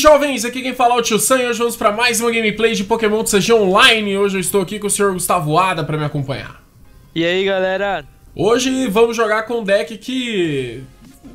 aí, jovens? Aqui quem fala é o Tio Sam e hoje vamos para mais uma gameplay de Pokémon TCG Online. Hoje eu estou aqui com o Sr. Gustavo Ada para me acompanhar. E aí, galera? Hoje vamos jogar com um deck que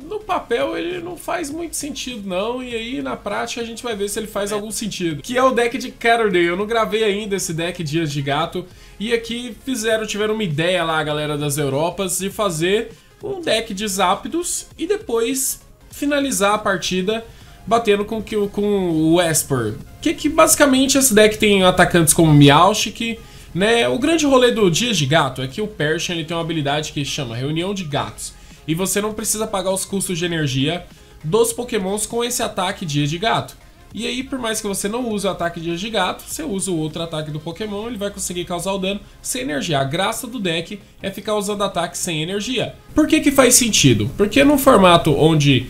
no papel ele não faz muito sentido não, e aí na prática a gente vai ver se ele faz algum sentido. Que é o deck de Catterday. Eu não gravei ainda esse deck Dias de Gato, e aqui fizeram, tiveram uma ideia lá, a galera das Europas, de fazer um deck de Zapdos e depois finalizar a partida batendo com, com o Esper. Que, que basicamente esse deck tem atacantes como Meowstic, né? O grande rolê do Dias de Gato é que o Persian ele tem uma habilidade que chama Reunião de Gatos. E você não precisa pagar os custos de energia dos pokémons com esse ataque Dias de Gato. E aí, por mais que você não use o ataque Dias de Gato, você usa o outro ataque do Pokémon, ele vai conseguir causar o dano sem energia. A graça do deck é ficar usando ataque sem energia. Por que que faz sentido? Porque num formato onde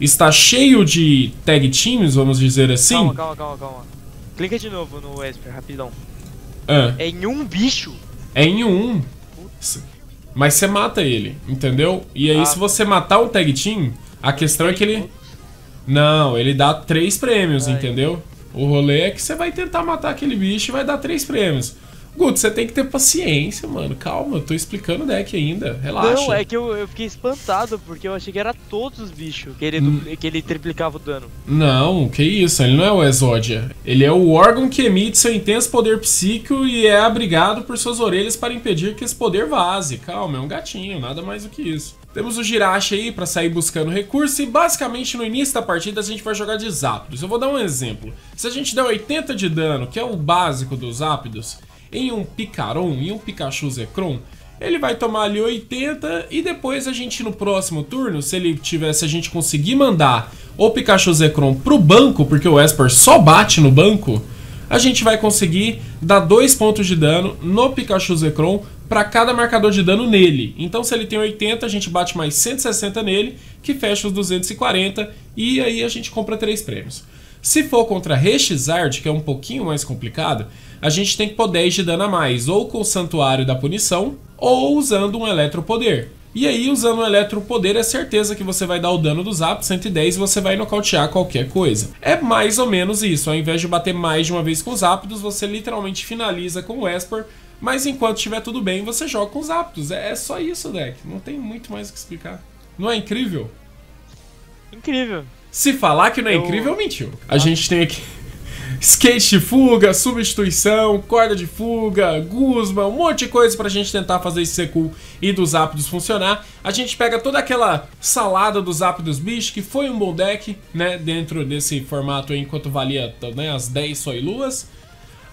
está cheio de tag teams, vamos dizer assim. Calma, calma, calma, calma. Clica de novo no Esper, rapidão. Ah. É em um bicho? É em um. Mas você mata ele, entendeu? E aí, ah, se você matar um tag team, a questão é que ele. Não, ele dá três prêmios, entendeu? O rolê é que você vai tentar matar aquele bicho e vai dar três prêmios. Guto, você tem que ter paciência, mano. Calma, eu tô explicando o deck ainda. Relaxa. Não, é que eu, eu fiquei espantado, porque eu achei que era todos os bichos que ele, hum. que ele triplicava o dano. Não, que isso, ele não é o Exodia. Ele é o órgão que emite seu intenso poder psíquico e é abrigado por suas orelhas para impedir que esse poder vaze. Calma, é um gatinho, nada mais do que isso. Temos o Jirachi aí para sair buscando recurso e basicamente no início da partida a gente vai jogar de Zapdos. Eu vou dar um exemplo. Se a gente der 80 de dano, que é o básico dos Zapdos, em um Picaron, em um Pikachu Zekrom, ele vai tomar ali 80 e depois a gente no próximo turno, se ele tiver, se a gente conseguir mandar o Pikachu Zekrom pro banco, porque o Esper só bate no banco, a gente vai conseguir dar 2 pontos de dano no Pikachu Zekrom para cada marcador de dano nele. Então se ele tem 80, a gente bate mais 160 nele, que fecha os 240 e aí a gente compra 3 prêmios. Se for contra Rechizard, que é um pouquinho mais complicado, a gente tem que pôr 10 de dano a mais, ou com o Santuário da Punição, ou usando um Eletropoder. E aí, usando o Eletropoder, é certeza que você vai dar o dano do Zap, 110, e você vai nocautear qualquer coisa. É mais ou menos isso, ao invés de bater mais de uma vez com os Zapdos, você literalmente finaliza com o Esper, mas enquanto estiver tudo bem, você joga com os Zapdos. É, é só isso, deck. Não tem muito mais o que explicar. Não é incrível? Incrível. Se falar que não é eu... incrível, mentiu. A ah. gente tem aqui skate de fuga, substituição, corda de fuga, gusma, um monte de coisa pra gente tentar fazer esse secu e dos Zapdos funcionar. A gente pega toda aquela salada dos Zapdos bichos, que foi um bom deck, né, dentro desse formato aí, enquanto valia né, as 10 Soiluas.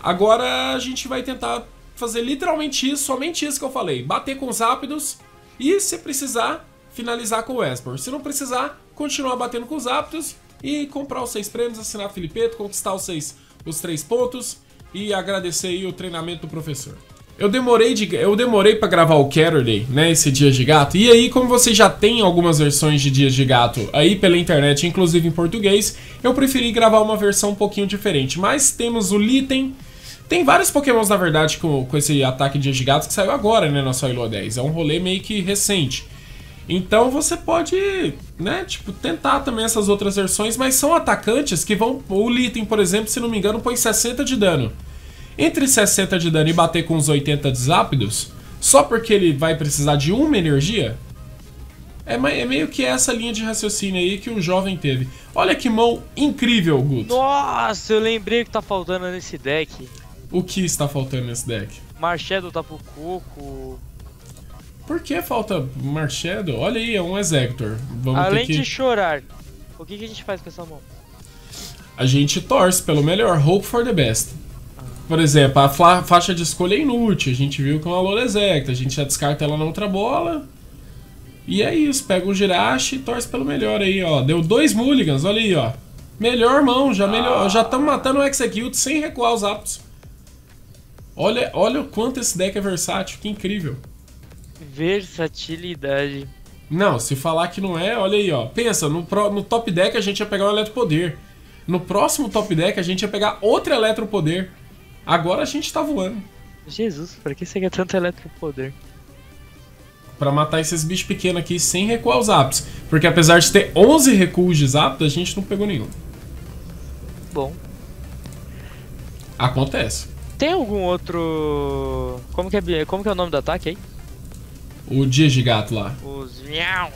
Agora a gente vai tentar fazer literalmente isso, somente isso que eu falei, bater com os Zapdos e, se precisar, finalizar com o Esper. Se não precisar, continuar batendo com os Zapdos e comprar os seis prêmios, assinar Filipeto, conquistar os, seis, os três pontos e agradecer aí o treinamento do professor. Eu demorei, de, eu demorei para gravar o Catterday, né, esse Dias de Gato. E aí, como você já tem algumas versões de Dias de Gato aí pela internet, inclusive em português, eu preferi gravar uma versão um pouquinho diferente. Mas temos o Litten, tem vários pokémons, na verdade, com, com esse ataque de Gato que saiu agora, né, na Soilo 10. É um rolê meio que recente. Então você pode, né, tipo, tentar também essas outras versões, mas são atacantes que vão. O Litten, por exemplo, se não me engano, põe 60 de dano. Entre 60 de dano e bater com os 80 desápidos, só porque ele vai precisar de uma energia, é, é, meio que essa linha de raciocínio aí que o jovem teve. Olha que mão incrível, Guto. Nossa, eu lembrei o que tá faltando nesse deck. O que está faltando nesse deck? Marchedo tá pro coco, por que falta Marshadow? Olha aí, é um Executor. Vamos Além que... de chorar, o que, que, a gente faz com essa mão? A gente torce pelo melhor, hope for the best. Ah. Por exemplo, a faixa de escolha é inútil. A gente viu com a Lola Execta. A gente já descarta ela na outra bola. E é isso, pega um Jirachi e torce pelo melhor aí, ó. Deu dois mulligans, olha aí, ó. Melhor mão, já melhor. Já estamos matando o Execute sem recuar os aptos. Olha, olha o quanto esse deck é versátil, que incrível. Versatilidade. Não, se falar que não é, olha aí, ó. Pensa, no, pro, no top deck a gente ia pegar o Eletropoder. No próximo top deck a gente ia pegar outro Eletropoder. Agora a gente tá voando. Jesus, pra que você quer tanto Eletropoder? Pra matar esses bichos pequenos aqui sem recuar os aptos. Porque apesar de ter 11 recuos de aptos, a gente não pegou nenhum. bom. Acontece. Tem algum outro. Como que é, como que é o nome do ataque aí? O dia de gato lá. Os. Miau.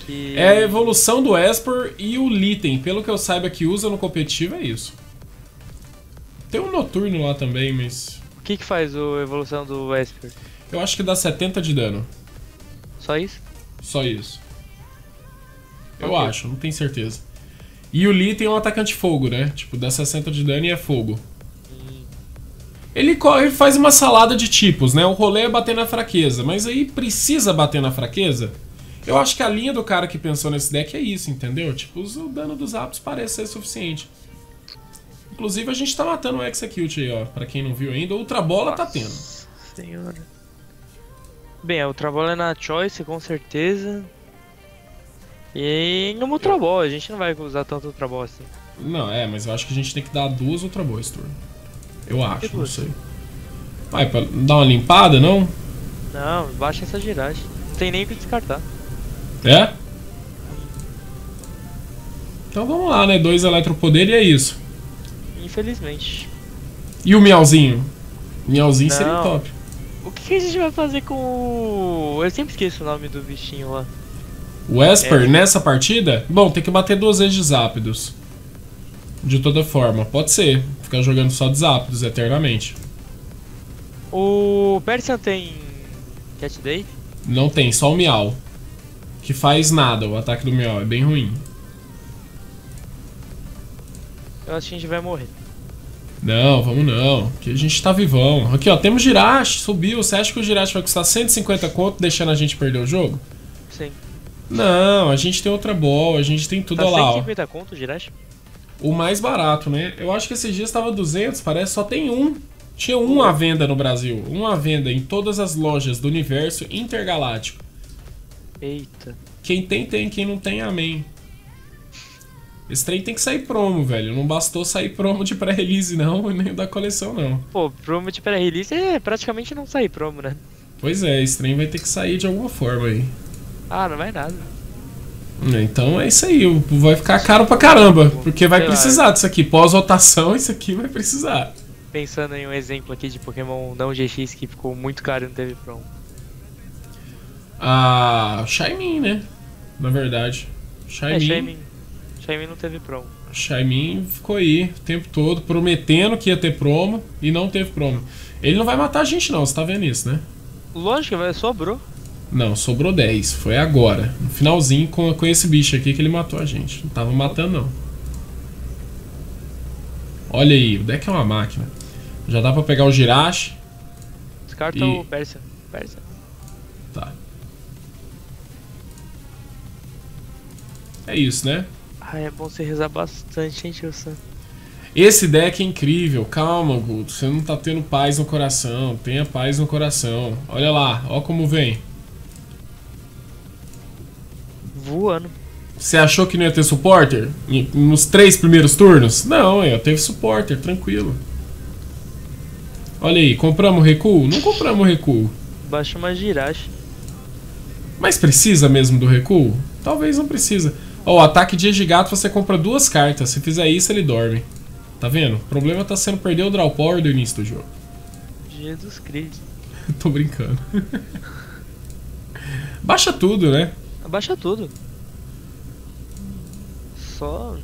Que... É a evolução do Esper e o Litten. Pelo que eu saiba que usa no competitivo, é isso. Tem um noturno lá também, mas. O que, que faz a evolução do Esper? Eu acho que dá 70 de dano. Só isso? Só isso. Eu acho, não tenho certeza. E o Lee tem um atacante fogo, né? Tipo, dá 60 de dano e é fogo. Ele corre faz uma salada de tipos, né? O rolê é bater na fraqueza, mas aí precisa bater na fraqueza? Eu acho que a linha do cara que pensou nesse deck é isso, entendeu? Tipo, o dano dos aptos parece ser suficiente. Inclusive a gente tá matando o Execute aí, ó. Pra quem não viu ainda, outra bola tá tendo. Senhora. Bem, a Ultra Ball é na Choice, com certeza. E no Ultra Ball, a gente não vai usar tanto Ultra Ball assim. Não, é, mas eu acho que a gente tem que dar duas outra boa esse turno. Eu acho, não duas? sei. Vai, pra dar uma limpada, não? Não, baixa essa giragem. Não tem nem o que descartar. É? Então vamos lá, né? Dois eletropoder e é isso. Infelizmente. E o Miauzinho? Miauzinho seria Não. top. O que, a gente vai fazer com o. Eu sempre esqueço o nome do bichinho lá. O Esper É. nessa partida? Bom, tem que bater duas vezes de Zápidos. De toda forma. Pode ser. Ficar jogando só de Zápidos eternamente. O Persian tem. Cat Day? Não tem, só o Miau. Que faz nada, o ataque do Miau. É bem ruim. Eu acho que a gente vai morrer. Não, vamos não. Que a gente tá vivão. Aqui, ó, temos Jirachi, subiu. Você acha que o Jirachi vai custar 150 conto deixando a gente perder o jogo? Sim. Não, a gente tem outra bola, a gente tem tudo Tá lá, ó. 150 conto, Jirachi? O mais barato, né? Eu acho que esses dias tava 200, parece só tem um. Tinha um à venda no Brasil. Um à venda em todas as lojas do universo intergaláctico. Eita. Quem tem, tem. Quem não tem, amém. Esse trem tem que sair promo, velho. Não bastou sair promo de pré-release, não, e nem da coleção, não. Pô, promo de pré-release é praticamente não sair promo, né? Pois é, esse trem vai ter que sair de alguma forma aí. Ah, não vai nada. Então é isso aí, vai ficar caro pra caramba, porque vai Sei lá. precisar disso aqui. Pós-rotação, isso aqui vai precisar. Pensando em um exemplo aqui de Pokémon não GX que ficou muito caro e não teve promo. Ah, Shaimin, né? Na verdade. É, Shaimin. Shaymin não teve promo. Shaimin ficou aí o tempo todo prometendo que ia ter promo e não teve promo. Ele não vai matar a gente não, você tá vendo isso, né? Lógico, vai- sobrou. Não, sobrou 10. Foi agora. No finalzinho com, com esse bicho aqui que ele matou a gente. Não tava matando, não. Olha aí, o deck é uma máquina. Já dá pra pegar o Jirachi. Descarta E- o Persian. Persian. Tá. É isso, né? Ah, é bom você rezar bastante, hein, tio Sam? Esse deck é incrível. Calma, Guto. Você não tá tendo paz no coração. Tenha paz no coração. Olha lá, ó como vem. Voando. Você achou que não ia ter supporter? Nos três primeiros turnos? Não, eu teve supporter, tranquilo. Olha aí, compramos recuo? Não compramos recuo. Baixa uma Jirachi. Mas precisa mesmo do recuo? Talvez não precisa. Ó, o ataque de Egigato você compra duas cartas. Se fizer isso, ele dorme. Tá vendo? O problema tá sendo perder o draw power do início do jogo. Jesus Cristo. Tô brincando. Baixa tudo, né? Abaixa tudo. Só.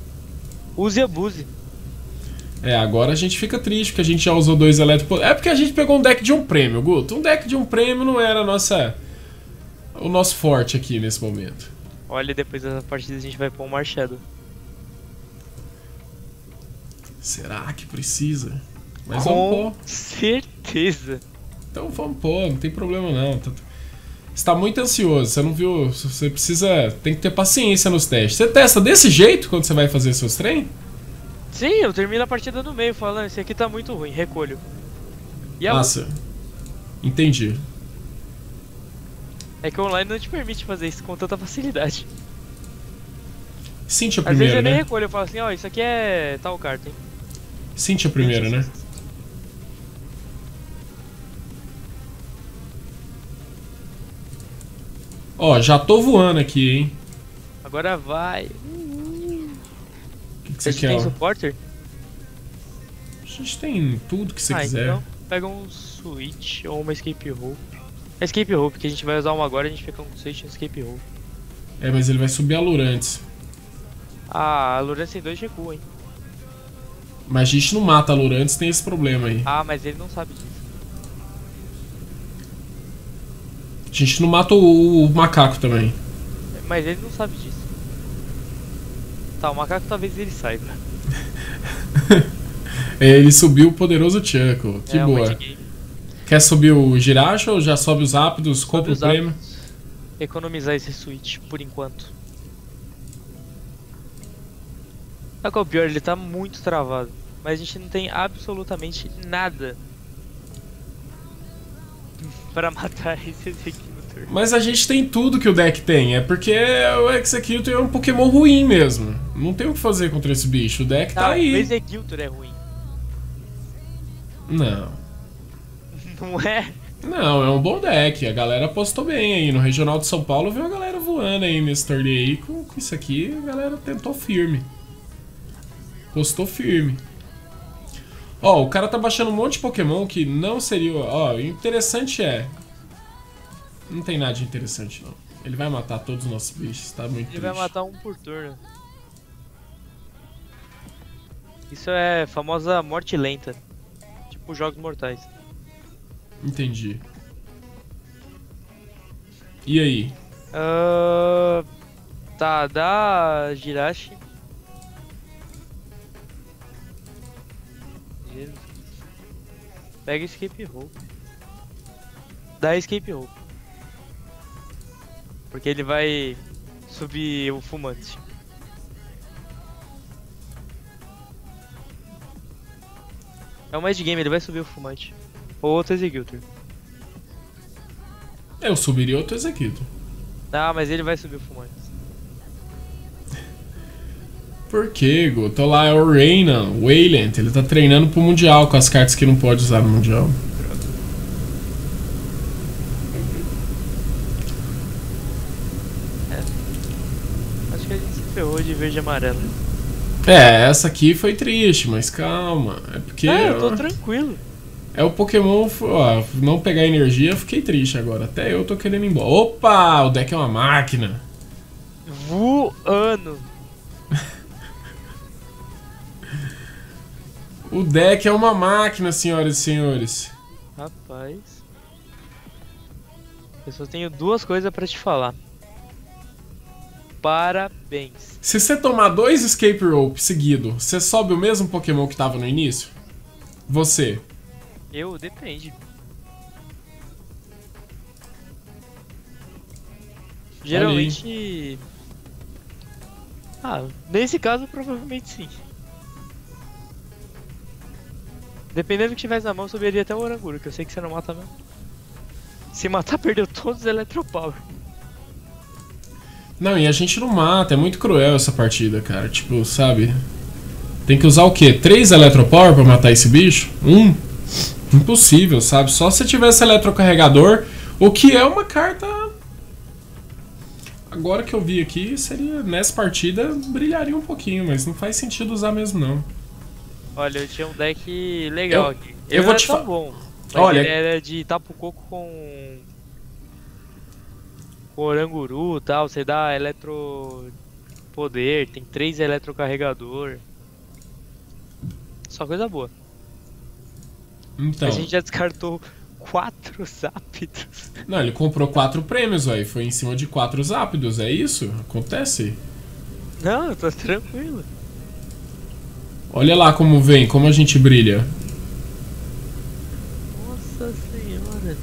Use e abuse. É, agora a gente fica triste porque a gente já usou dois elétricos. É porque a gente pegou um deck de um prêmio, Guto. Um deck de um prêmio não era a nossa. O nosso forte aqui nesse momento. Olha, depois dessa partida a gente vai pôr um Marshadow. Será que precisa? Mas vamos Com pôr. certeza. Então vamos pôr, não tem problema não. Tá- Você tá muito ansioso, você não viu. Você precisa. Tem que ter paciência nos testes. Você testa desse jeito quando você vai fazer seus treinos? Sim, eu termino a partida no meio falando, esse aqui tá muito ruim, recolho. E Nossa. Entendi. É que o online não te permite fazer isso com tanta facilidade. Cintia Às vezes primeiro, eu nem né? recolho, eu falo assim, ó, isso aqui é tal carta, hein? Cintia primeiro, né? Ó, já tô voando aqui, hein? Agora vai. O que, que Você quer? tem ó? supporter? A gente tem tudo que você ah, quiser. então pega um switch ou uma escape rope. É escape rope, que a gente vai usar uma agora, a gente fica com um switch e um escape rope. É, mas ele vai subir a Lurantes. Ah, a Lorenz tem dois recuos, hein. Mas a gente não mata a Lurantes, tem esse problema aí. Ah, mas ele não sabe disso. A gente não mata o, o macaco também. Mas ele não sabe disso. Tá, o macaco talvez ele saiba. Ele subiu o poderoso Chuckle. Que é, boa. Quer subir o Giracha ou já sobe os rápidos? Compra o prêmio. Economizar esse switch, por enquanto. Sabe qual é o pior? Ele tá muito travado. Mas a gente não tem absolutamente nada pra matar esse Executor. Mas a gente tem tudo que o deck tem. É porque o Executor é um Pokémon ruim mesmo. Não tem o que fazer contra esse bicho. O deck tá Não, o aí. Executor é ruim. Não. Não é? Não, é um bom deck. A galera apostou bem aí. No Regional de São Paulo viu a galera voando aí nesse torneio aí. Com, com isso aqui, a galera tentou firme. Postou firme. Ó, o cara tá baixando um monte de Pokémon que não seria. Ó, o interessante é. Não tem nada de interessante, não. Ele vai matar todos os nossos bichos, tá muito Ele triste. vai matar um por turno. Isso é famosa morte lenta. Tipo jogos mortais. Entendi. E aí? Ah, tá, dá Jirachi. Pega Escape Rope. Dá Escape Rope. Porque ele vai subir o fumante. É um Mad Game, ele vai subir o fumante. Ou outro Executor. Eu subiria outro Executor. Ah, mas ele vai subir o fumante. Por que, Guto? Lá é o Reina, o Wayland. Ele tá treinando pro Mundial com as cartas que não pode usar no Mundial. Acho que a gente se ferrou de verde e amarelo. É, essa aqui foi triste, mas calma. É porque. Ah, eu tô ó, tranquilo. é o Pokémon. Ó, não pegar energia, eu fiquei triste agora. Até eu tô querendo ir embora. Opa! O deck é uma máquina. Voando. O deck é uma máquina, senhoras e senhores. Rapaz. Eu só tenho duas coisas pra te falar. Parabéns. Se você tomar dois Escape Rope seguido, você sobe o mesmo Pokémon que tava no início? Você. Eu, depende. Geralmente. Ah, nesse caso, provavelmente sim. Dependendo do que tivesse na mão, subiria até o Oranguru, que eu sei que você não mata mesmo. Se matar, perdeu todos os Electropower. Não, e a gente não mata, é muito cruel essa partida, cara. Tipo, sabe? Tem que usar o quê? Três Electropower pra matar esse bicho? Um? Impossível, sabe? Só se tivesse eletrocarregador, o que é uma carta. Agora que eu vi aqui, seria. Nessa partida brilharia um pouquinho, mas não faz sentido usar mesmo, não. Olha, eu tinha um deck legal Eu- aqui. eu Ele vou não é te tão fa- bom. Mas Olha- ele era de tapo coco com. com oranguru e tal. Você dá eletro. poder, tem três eletrocarregador. Só coisa boa. Então. A gente já descartou quatro zápidos. Não, ele comprou quatro prêmios, aí. Foi em cima de quatro zápidos, é isso? Acontece? Não, eu tô tranquilo. Olha lá como vem, como a gente brilha. Nossa senhora.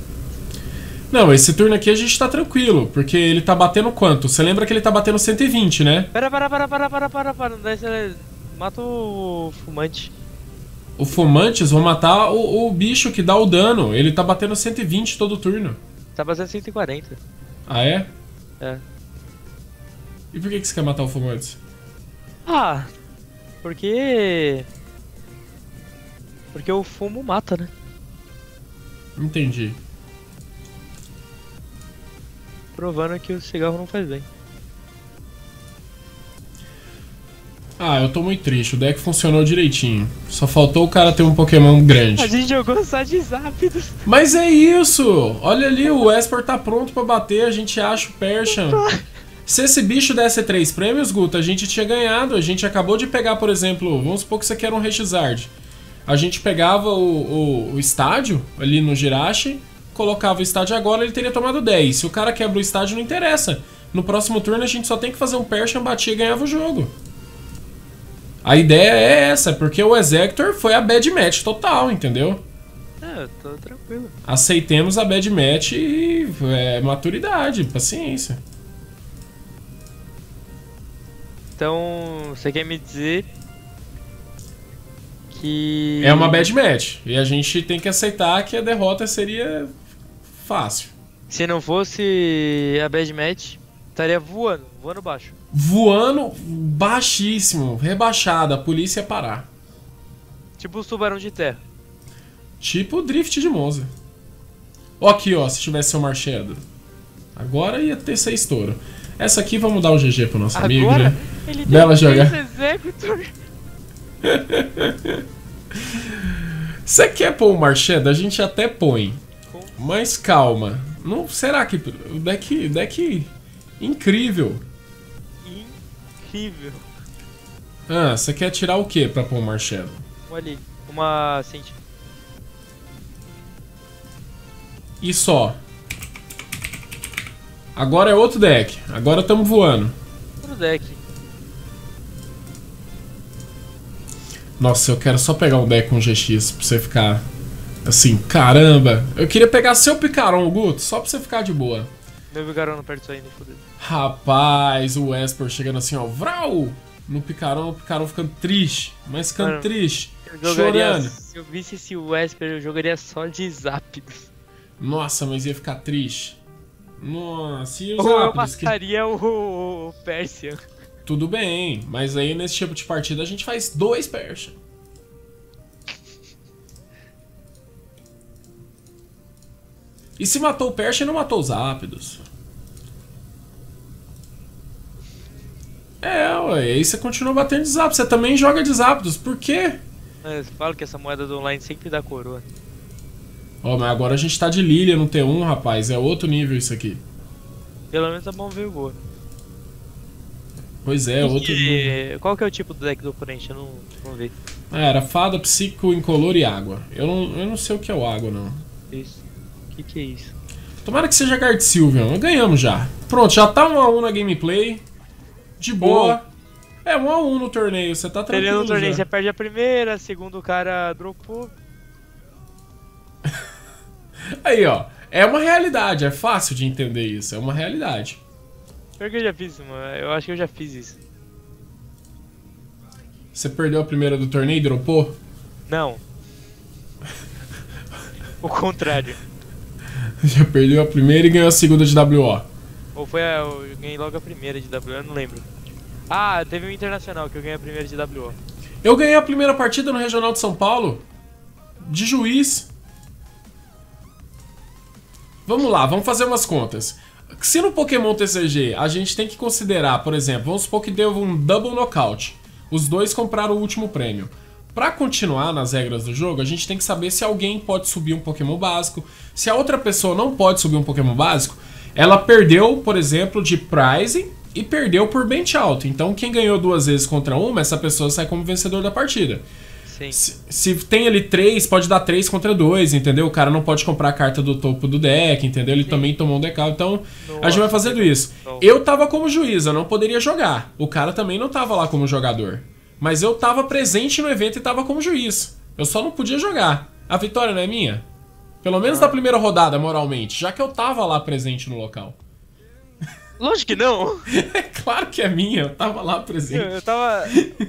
Não, esse turno aqui a gente tá tranquilo, porque ele tá batendo quanto? Você lembra que ele tá batendo 120, né? Pera, para, para, para, para, para, para. Mata o fumante. O Fumantes vão matar o, o bicho que dá o dano. Ele tá batendo 120 todo turno. Tá fazendo 140. Ah, é? É. E por que, que você quer matar o Fumantes? Ah, porque. Porque o fumo mata, né? Entendi. Provando que o cigarro não faz bem. Ah, eu tô muito triste. O deck funcionou direitinho. Só faltou o cara ter um Pokémon grande. A gente jogou só de Zapdos. Mas é isso! Olha ali, o Esper tá pronto pra bater, a gente acha o Persian. Se esse bicho desse três prêmios, Guto, a gente tinha ganhado. A gente acabou de pegar, por exemplo, vamos supor que isso aqui era um Rechizard. A gente pegava o, o, o estádio ali no Jirachi, colocava o estádio agora, ele teria tomado 10. Se o cara quebra o estádio, não interessa. No próximo turno a gente só tem que fazer um Persian, batia e ganhava o jogo. A ideia é essa, porque o Exector foi a bad match total, entendeu? É, tô tranquilo. Aceitemos a bad match e é, maturidade, paciência. Então, você quer me dizer que. É uma bad match. E a gente tem que aceitar que a derrota seria fácil. Se não fosse a bad match, estaria voando, voando baixo. Voando baixíssimo, rebaixado, a polícia ia parar. Tipo o tubarão de terra. Tipo o drift de Monza. Ó aqui, ó, se tivesse o Marchedo. Agora ia ter esse estouro. Essa aqui vamos dar o GG pro nosso amigo, Agora, né? ele Bela Executor. Você quer pôr o Marchedo? A gente até põe. Mas calma. Não, será que. O deck. deck incrível. Incrível. Ah, você quer tirar o que pra pôr o? Olha ali, uma sente. E só. Agora é outro deck. Agora estamos voando. Outro deck. Nossa, eu quero só pegar um deck com GX pra você ficar assim, caramba. Eu queria pegar seu Picaron, Guto, só pra você ficar de boa. Meu Vigarão não perde isso ainda, fodeu. Rapaz, o Esper chegando assim, ó, Vral! No Picaron, o Picaron ficando triste, mas ficando Mano, triste, Eu jogaria, chorando. se eu visse esse Wesper, eu jogaria só de Zapdos. Nossa, mas ia ficar triste. Nossa, e os Ou eu Zapdos? Que... passaria o, o Persian. Tudo bem, mas aí nesse tipo de partida a gente faz dois Persian. E se matou o Persian, não matou os Ápidos. É, ué, aí você continua batendo de. Você também joga de Zapdos, por quê? Mas falo que essa moeda do online sempre dá coroa. Ó, mas agora a gente tá de Lilia no T1, rapaz. É outro nível isso aqui. Pelo menos a mão veio boa. Pois é, outro nível. E, qual que é o tipo do deck do oponente? Eu não, não vi. Ah, era fada, psico, incolor e água. Eu não, eu não sei o que é o água, não. Isso. O que, que é isso? Tomara que seja Guard Sylveon. Ganhamos já. Pronto, já tá 1x1 na gameplay. De boa. É 1x1 no torneio, você tá tranquilo. Perdendo no torneio, já. você perde a primeira, a segunda o cara dropou. Aí, ó. É uma realidade, é fácil de entender isso. É uma realidade. Pior que eu já fiz isso, mano. Eu acho que eu já fiz isso. Você perdeu a primeira do torneio e dropou? Não. o contrário. Já perdeu a primeira e ganhou a segunda de WO. Ou foi a. Eu ganhei logo a primeira de WO, eu não lembro. Ah, teve um internacional que eu ganhei a primeira de WO. Eu ganhei a primeira partida no Regional de São Paulo. De juiz. Vamos lá, vamos fazer umas contas. Se no Pokémon TCG a gente tem que considerar, por exemplo, vamos supor que deu um double knockout. Os dois compraram o último prêmio. Pra continuar nas regras do jogo, a gente tem que saber se alguém pode subir um Pokémon básico. Se a outra pessoa não pode subir um Pokémon básico, ela perdeu, por exemplo, de prize e perdeu por bench alto. Então quem ganhou duas vezes contra uma, essa pessoa sai como vencedor da partida. Sim. Se, se tem ali três, pode dar três contra dois, entendeu? O cara não pode comprar a carta do topo do deck, entendeu? Ele também tomou um decal, então a gente vai fazendo isso. Eu tava como juiz, eu não poderia jogar. O cara também não tava lá como jogador. Mas eu tava presente no evento e tava como juiz. Eu só não podia jogar. A vitória não é minha? Pelo menos da primeira rodada, moralmente, já que eu tava lá presente no local. Lógico que não! É claro que é minha, eu tava lá Eu, presente. eu tava.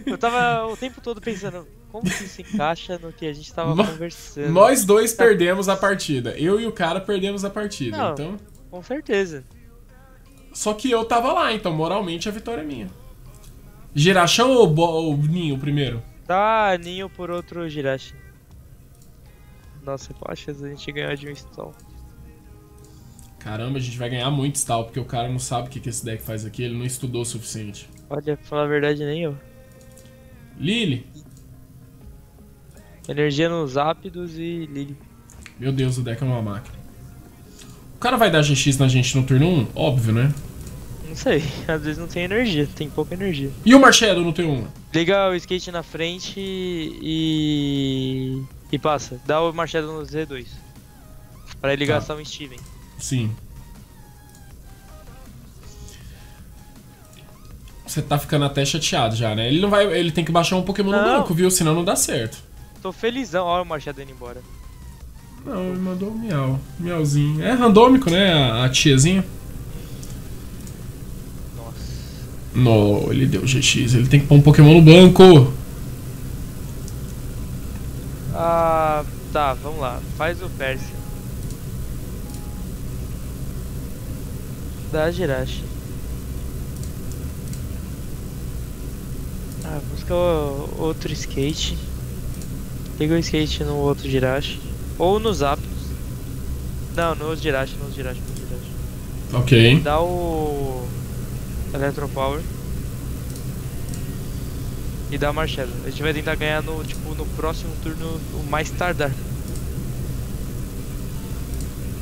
Eu tava o tempo todo pensando, como que isso encaixa no que a gente tava conversando? Nós dois perdemos a partida. Eu e o cara perdemos a partida. Não. Então. Com certeza. Só que eu tava lá, então moralmente a vitória é minha. Girachão ou, Bo ou Ninho primeiro? Tá ninho por outro Jirachi. Nossa, qual a chance da gente ganhar de um stall? Caramba, a gente vai ganhar muito stall, porque o cara não sabe o que, que esse deck faz aqui, ele não estudou o suficiente. Olha, pra falar a verdade, nem eu. Lily. Energia nos ápidos e Lily. Meu Deus, o deck é uma máquina. O cara vai dar GX na gente no turno 1? Óbvio, né? Não sei, às vezes não tem energia, tem pouca energia. E o Marshadow no turno 1? Liga o skate na frente e. e passa. Dá o Marshadow no Z2. Pra ele Tá. gastar um Steven. Sim. Você tá ficando até chateado já, né? Ele não vai. Ele tem que baixar um Pokémon no Não. banco, viu? Senão não dá certo. Tô felizão, olha o Marshadow indo embora. Não, ele mandou um miau. Miauzinho. É randômico, né? A, a tiazinha. Nossa. No, ele deu GX. Ele tem que pôr um Pokémon no banco. Ah, tá, vamos lá. Faz o Persia. Dá a Jirachi. Ah, busca o- outro skate. Liga o skate no outro Jirachi. Ou nos Aptos. Não, no outro Jirachi, no outro Jirachi, no outro Jirachi. Ok. Dá o. Electropower. E dá a Marshmallow. A gente vai tentar ganhar no, tipo, no próximo turno, o mais tardar.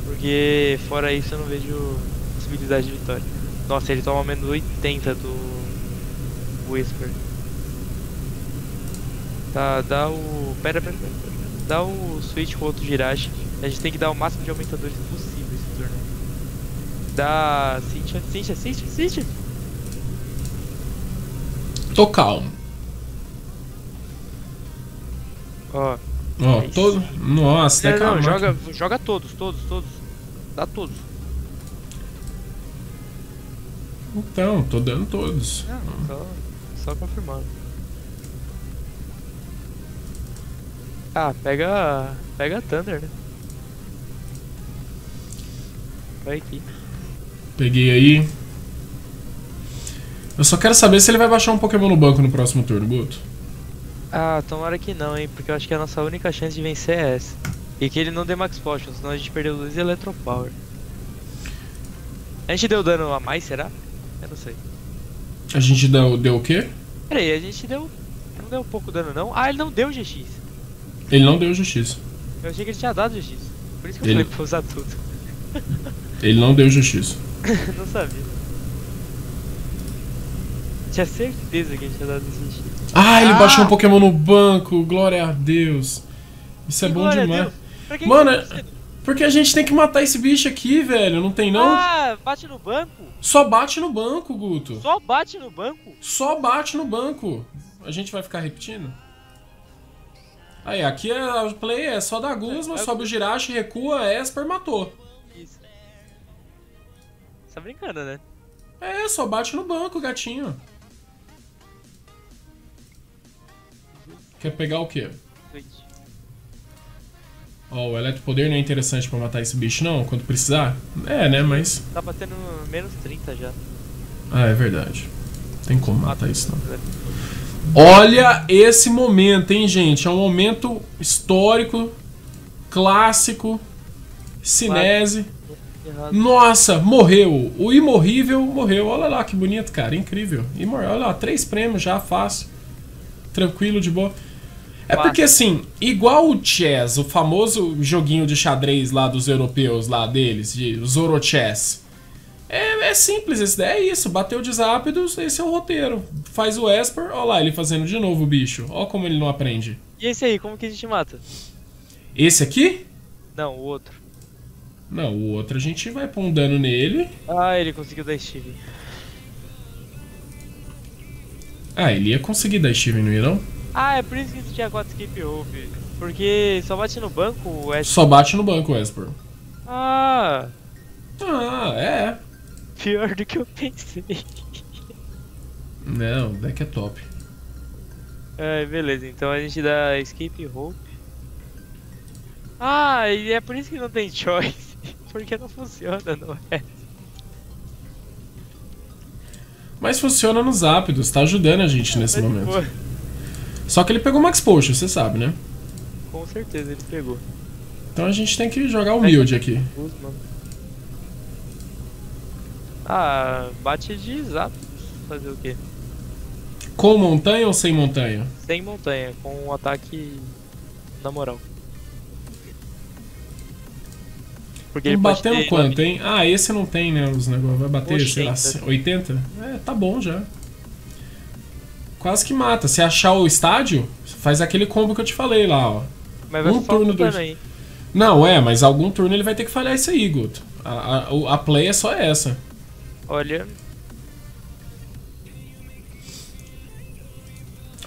Porque fora isso eu não vejo possibilidade de vitória. Nossa, ele toma menos 80 do Whisper. Tá, dá o. Pera, pera, pera. Dá o switch com outro Jirachi. A gente tem que dar o máximo de aumentadores possível esse turno. Dá. Cintia, Cintia, Cintia, Cintia. Tô calmo. Ó. Ó, Aí todo. Nossa, Não, deca não, máquina. joga, joga todos, todos, todos. Dá todos. Então, tô dando todos. Não, só, só confirmando. Ah, pega. Pega a Thunder, né? Vai aqui. Peguei aí. Eu só quero saber se ele vai baixar um Pokémon no banco no próximo turno, Guto. Ah, tomara que não, hein? Porque eu acho que a nossa única chance de vencer é essa. E que ele não dê Max Potion, senão a gente perdeu dois Electropower. A gente deu dano a mais, será? Eu não sei. A gente deu, deu o quê? Pera aí, a gente deu. Não deu pouco dano, não? Ah, ele não deu GX. Ele não deu GX. Eu achei que ele tinha dado GX. Por isso que eu Ele- falei pra usar tudo. Ele não deu GX. não sabia. Tinha certeza que ele tinha dado GX. Ah, ele Ah! baixou um Pokémon no banco. Glória a Deus. Isso é Que bom demais. Mano, é- Porque a gente tem que matar esse bicho aqui, velho. Não tem não? Ah, bate no banco? Só bate no banco, Guto. Só bate no banco? Só bate no banco. A gente vai ficar repetindo? Aí, aqui é a play, é só da Guzma, É, é- sobe o Jirachi, recua, Esper, matou. Isso. Tá brincando, né? É, só bate no banco, gatinho. Quer pegar o quê? Ó, o Eletropoder não é interessante pra matar esse bicho, não? Quando precisar? É, né? Mas. Tá batendo menos 30 já. Ah, é verdade. Tem como matar isso, não. Olha esse momento, hein, gente? É um momento histórico, clássico, cinese. Nossa, morreu. O imorrível morreu. Olha lá que bonito, cara. Incrível. Imor... Olha lá, três prêmios já, fácil. Tranquilo, de boa. É porque assim, igual o chess, o famoso joguinho de xadrez lá dos europeus lá deles, de Zoro Chess. É, é simples esse é isso. Bateu de zápidos, esse é o roteiro. Faz o Esper, olha lá ele fazendo de novo o bicho. Olha como ele não aprende. E esse aí, como que a gente mata? Esse aqui? Não, o outro. Não, o outro a gente vai pôr um dano nele. Ah, ele conseguiu dar Steve. Ah, ele ia conseguir dar Steven, não ia não? Ah, é por isso que tinha 4 skip hope. Porque só bate no banco o S. Só bate no banco, Esper. Ah, Ah, é. Pior do que eu pensei. Não, o deck é top. É, beleza, então a gente dá escape hope. Ah, e é por isso que não tem choice. Porque não funciona, não é? Mas funciona nos ápidos, tá ajudando a gente nesse momento. pô, Só que ele pegou Max Potion, você sabe, né? com certeza ele pegou. Então a gente tem que jogar humilde aqui. Guzman. Ah, bate de zap. Fazer o quê? Com montanha ou sem montanha? Sem montanha, com um ataque na moral. Porque ele batendo quanto, hein? Ah, esse não tem, né? Os negócios. Vai bater, 80. sei lá, 80? É, tá bom já. Quase que mata. Se achar o estádio, faz aquele combo que eu te falei lá, ó. Mas vai um turno do. Não, é, mas algum turno ele vai ter que falhar isso aí, Guto. A, a, a play é só essa. Olha.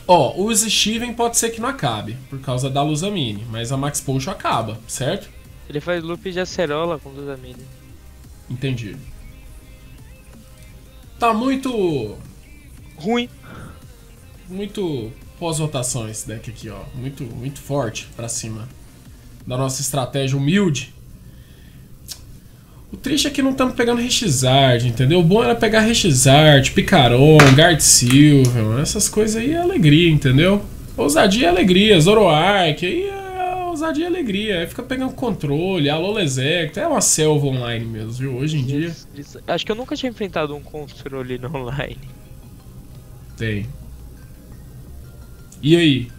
Ó, o Steven pode ser que não acabe, por causa da Luzamine, mas a Max Potion acaba, certo? Ele faz loop de acerola com Luzamine. Entendi. Tá muito. ruim. Muito pós-rotação esse deck aqui, ó. Muito, muito forte pra cima da nossa estratégia humilde. O triste é que não estamos pegando Rexizard, entendeu? O bom era pegar Rexizard, Picaron, Guard Silver, essas coisas aí é alegria, entendeu? Ousadia é alegria, Zoroark, aí é ousadia e alegria. Aí fica pegando controle, Alolezec, é uma selva online mesmo, viu? Hoje em dia. Acho que eu nunca tinha enfrentado um controle no online. Tem. E aí?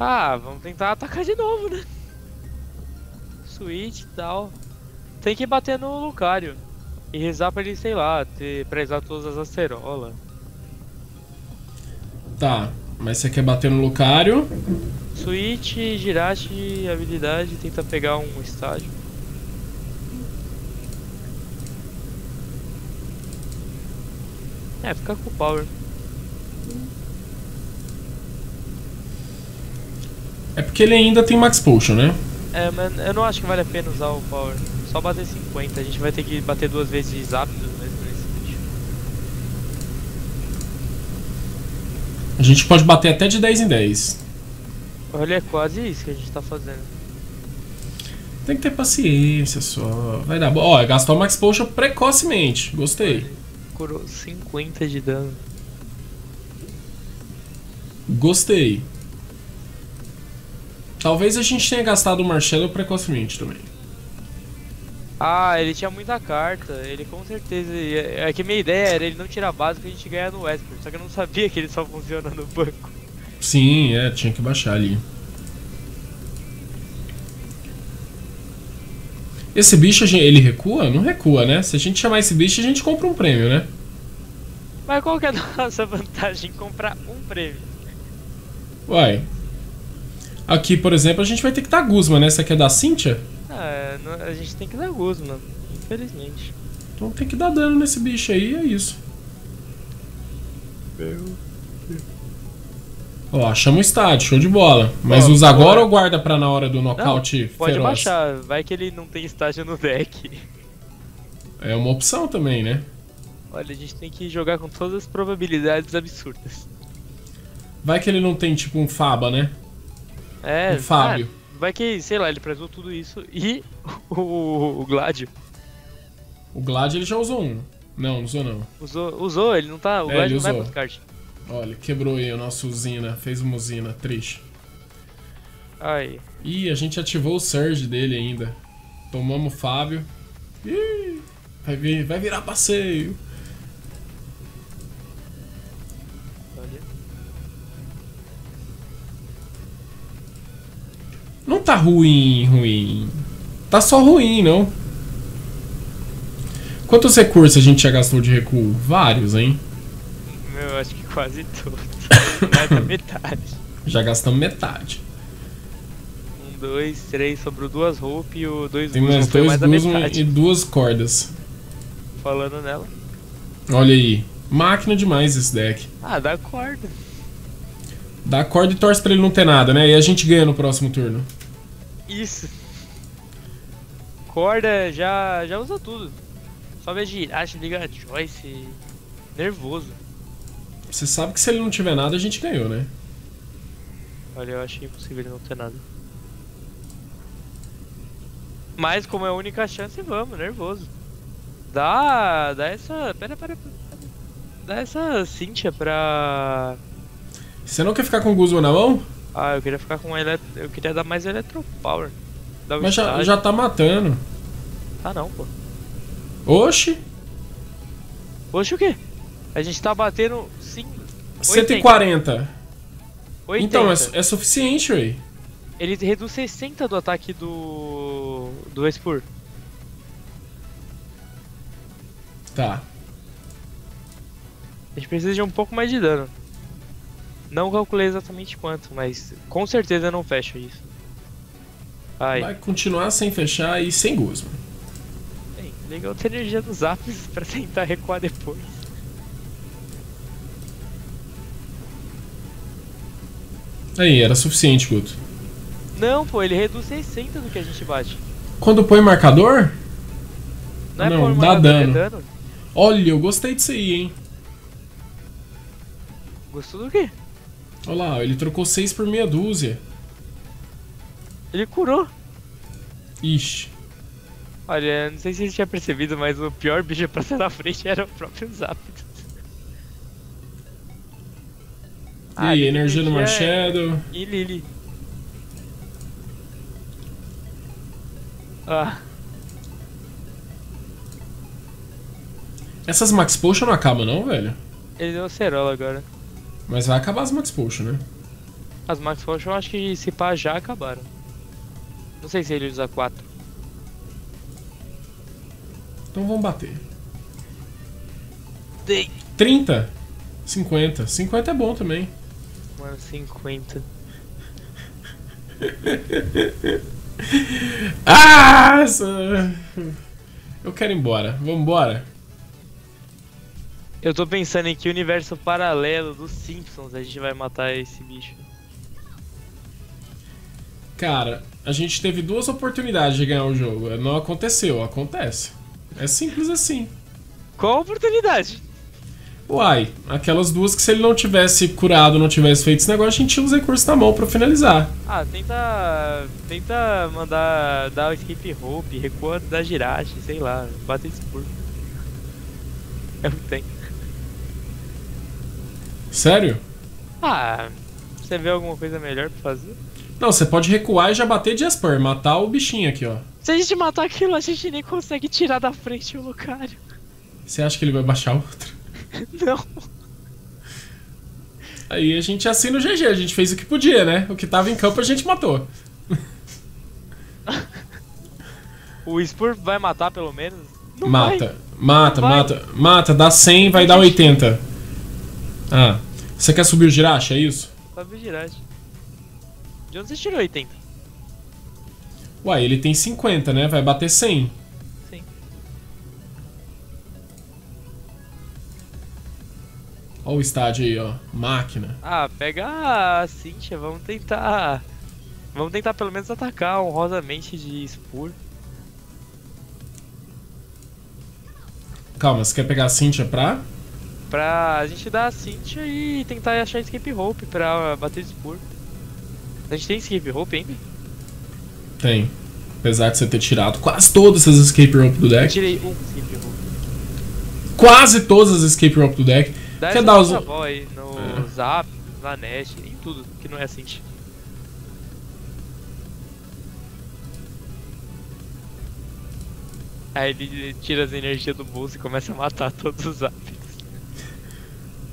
Ah, vamos tentar atacar de novo, né? Switch e tal. Tem que bater no Lucario. E rezar pra ele, sei lá, ter, prezar todas as acerolas. Tá, mas você quer bater no Lucario? Switch, Girache, habilidade, tenta pegar um estágio. É, fica com o power. É porque ele ainda tem Max Potion, né? É, mas eu não acho que vale a pena usar o Power. Só bater 50, a gente vai ter que bater duas vezes rápido mesmo nesse. A gente pode bater até de 10 em 10. Olha, é quase isso que a gente tá fazendo. Tem que ter paciência só. Vai dar bom. Ó, gastou Max Potion precocemente. Gostei. Curou 50 de dano. Gostei. Talvez a gente tenha gastado o Marcelo precocemente também. Ah, ele tinha muita carta, ele com certeza. É que minha ideia era ele não tirar base pra gente ganhar no Wesper, só que eu não sabia que ele só funciona no banco. Sim, é, tinha que baixar ali. Esse bicho, ele recua? Não recua, né? Se a gente chamar esse bicho, a gente compra um prêmio, né? Mas qual que é a nossa vantagem em comprar um prêmio? Uai, Aqui, por exemplo, a gente vai ter que dar Guzma, né? Você quer dar Cynthia? Ah, a gente tem que dar Guzma, infelizmente. Então tem que dar dano nesse bicho aí, é isso. Meu Ó, chama o estádio, show de bola. Mas usa agora ou guarda pra na hora do nocaute não, Pode feroz? baixar, vai que ele não tem estágio no deck. É uma opção também, né? Olha, a gente tem que jogar com todas as probabilidades absurdas. Vai que ele não tem tipo um Faba, né? É, o Fábio. Vai que, sei lá, ele prezou tudo isso e o, o Gladio. O Gladio ele já usou um. Não, não usou não. Usou, usou ele não tá. O é, Gladio não vai pro. Olha, quebrou aí a nossa usina, fez uma usina, triste. Aí. Ih, a gente ativou o Surge dele ainda. Tomamos o Fábio. Ih, vai, vir, vai virar passeio. Não tá ruim, ruim. Tá só ruim, não. Quantos recursos a gente já gastou de recuo? Vários, hein? Meu, acho que quase todos. Mais da metade. Já gastamos metade. Um, dois, três, sobrou duas roupas e o dois Tem mais dois mais e duas cordas. Falando nela. Olha aí. Máquina demais esse deck. Ah, dá corda. Dá corda e torce pra ele não ter nada, né? E a gente ganha no próximo turno. Isso. Corda já, já usa tudo. Só vez girache, liga Joyce. Nervoso. Você sabe que se ele não tiver nada, a gente ganhou, né? Olha, eu achei impossível ele não ter nada. Mas como é a única chance, vamos, nervoso. Dá. Dá essa. Pera, pera, pera. Dá essa Cynthia pra. Você não quer ficar com o Guzman na mão? Ah, eu queria ficar com elet... Eu queria dar mais Electropower. Dar Mas já, já tá matando. Ah não, pô. Oxi! Oxi o quê? A gente tá batendo sim. 140. 80. Então, é, é suficiente, ué. Ele reduz 60 do ataque do. do Spur. Tá. A gente precisa de um pouco mais de dano. Não calculei exatamente quanto, mas com certeza não fecha isso. Ai, Vai continuar sem fechar e sem gusma. bem, liga outra energia dos apps pra tentar recuar depois. Aí, era suficiente, Guto. Não, pô, ele reduz 60 do que a gente bate. Quando põe marcador, Não é Não, dá marcador, dano. É dano. olha, eu gostei disso aí, hein. Gostou do quê? Olha lá, ele trocou 6 por meia dúzia. Ele curou. Ixi. Olha, não sei se você tinha percebido, mas o pior bicho pra ser na frente era o próprio Zapdos. E aí, ele energia do energia é- Marshadow. E Lily. Ah, Essas Max Potion não acabam não, velho? ele deu acerola agora. Mas vai acabar as Max Potion, né? As Max Potion eu acho que se pá já acabaram. Não sei se ele usa 4. Então vamos bater. Tem. 30? 50. 50 é bom também. Mano, 50. Ah! Eu quero ir embora. Vamos embora? Eu tô pensando em que universo paralelo dos Simpsons a gente vai matar esse bicho. Cara, a gente teve duas oportunidades de ganhar o jogo. Não aconteceu, acontece. É simples assim. Qual oportunidade? Uai, aquelas duas que se ele não tivesse curado, não tivesse feito esse negócio, a gente tinha os recursos na mão pra finalizar. Ah, tenta. Tenta mandar dar o escape rope, recua da girache, sei lá, bate expor. É o que tem. Sério? Ah, você vê alguma coisa melhor pra fazer? Não, você pode recuar e já bater de Esper, matar o bichinho aqui, ó. Se a gente matar aquilo, a gente nem consegue tirar da frente o Lucario. Você acha que ele vai baixar outro? Não. Aí a gente assina o GG, a gente fez o que podia, né? O que tava em campo a gente matou. O Spur vai matar pelo menos? Não mata, vai. mata, Não vai. mata, mata, dá 100, vai dar 80. Ah, você quer subir o Jirachi, é isso? Sobe o Girache. De onde você tirou 80? Uai, ele tem 50, né? Vai bater 100. Sim. Ó o estádio aí, ó. Máquina. Ah, pega a Cynthia, vamos tentar. Vamos tentar pelo menos atacar honrosamente de Spur. Calma, você quer pegar a Cynthia pra? Pra gente dar a Cynthia e tentar achar escape rope pra bater de Spur. A gente tem escape rope ainda? Tem. Apesar de você ter tirado quase todas as escape rope do Eu deck. tirei um escape rope. Quase todas as escape rope do deck. Dá Quer dar os- aí no É. Zap, na Nest, em tudo que não é Cynthia. Aí ele tira as energias do bolso e começa a matar todos os Zaps.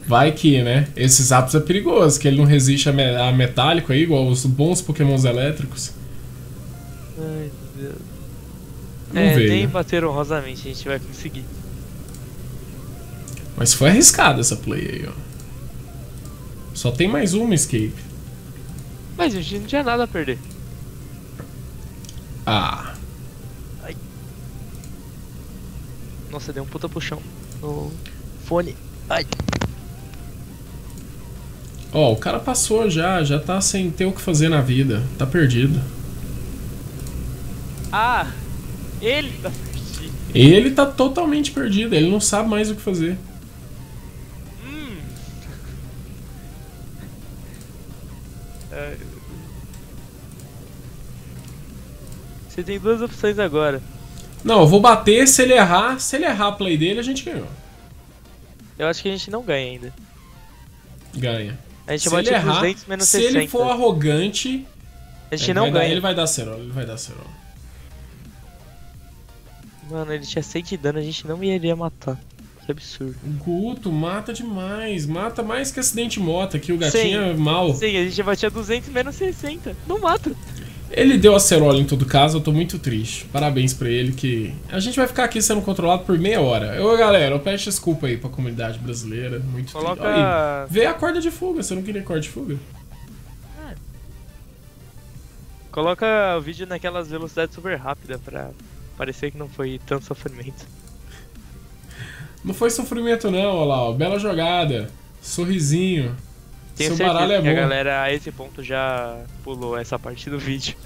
Vai que, né? Esse Zapdos é perigoso, que ele não resiste a, me- a metálico aí, igual os bons pokémons elétricos. Ai, meu Deus. Não é, veio. nem bater honrosamente a gente vai conseguir. Mas foi arriscada essa play aí, ó. Só tem mais uma escape. Mas a gente não tinha nada a perder. Ah. Nossa, deu um puta puxão no fone. Ai. Ó, o cara passou já, já tá sem ter o que fazer na vida. Tá perdido. Ah! Ele tá perdido. Ele tá totalmente perdido, ele não sabe mais o que fazer. Hum. Ai. Você tem duas opções agora. Não, eu vou bater se ele errar. Se ele errar a play dele, a gente ganhou. Eu acho que a gente não ganha ainda. Ganha. A gente Se bate ele errar, 200 menos se 60. ele for arrogante, a gente ele não vai dar- ganha. ele vai dar cerol, ele vai dar cerol. Mano, ele tinha 100 de dano, a gente não iria matar. Que absurdo. Guto mata demais. Mata mais que acidente moto aqui. O gatinho Sim. é mal. Sim, a gente batia 200 menos 60. Não mata. Ele deu acerola em todo caso, eu tô muito triste. Parabéns pra ele que. A gente vai ficar aqui sendo controlado por meia hora. Eu, galera, eu peço desculpa aí pra comunidade brasileira. Muito Coloca... triste. Aí, vê a corda de fuga, você não queria corda de fuga? É. Coloca o vídeo naquelas velocidades super rápidas pra parecer que não foi tanto sofrimento. Não foi sofrimento não, olha lá, ó. bela jogada. Sorrisinho. Tenho Seu certeza é que a galera a esse ponto já pulou essa parte do vídeo.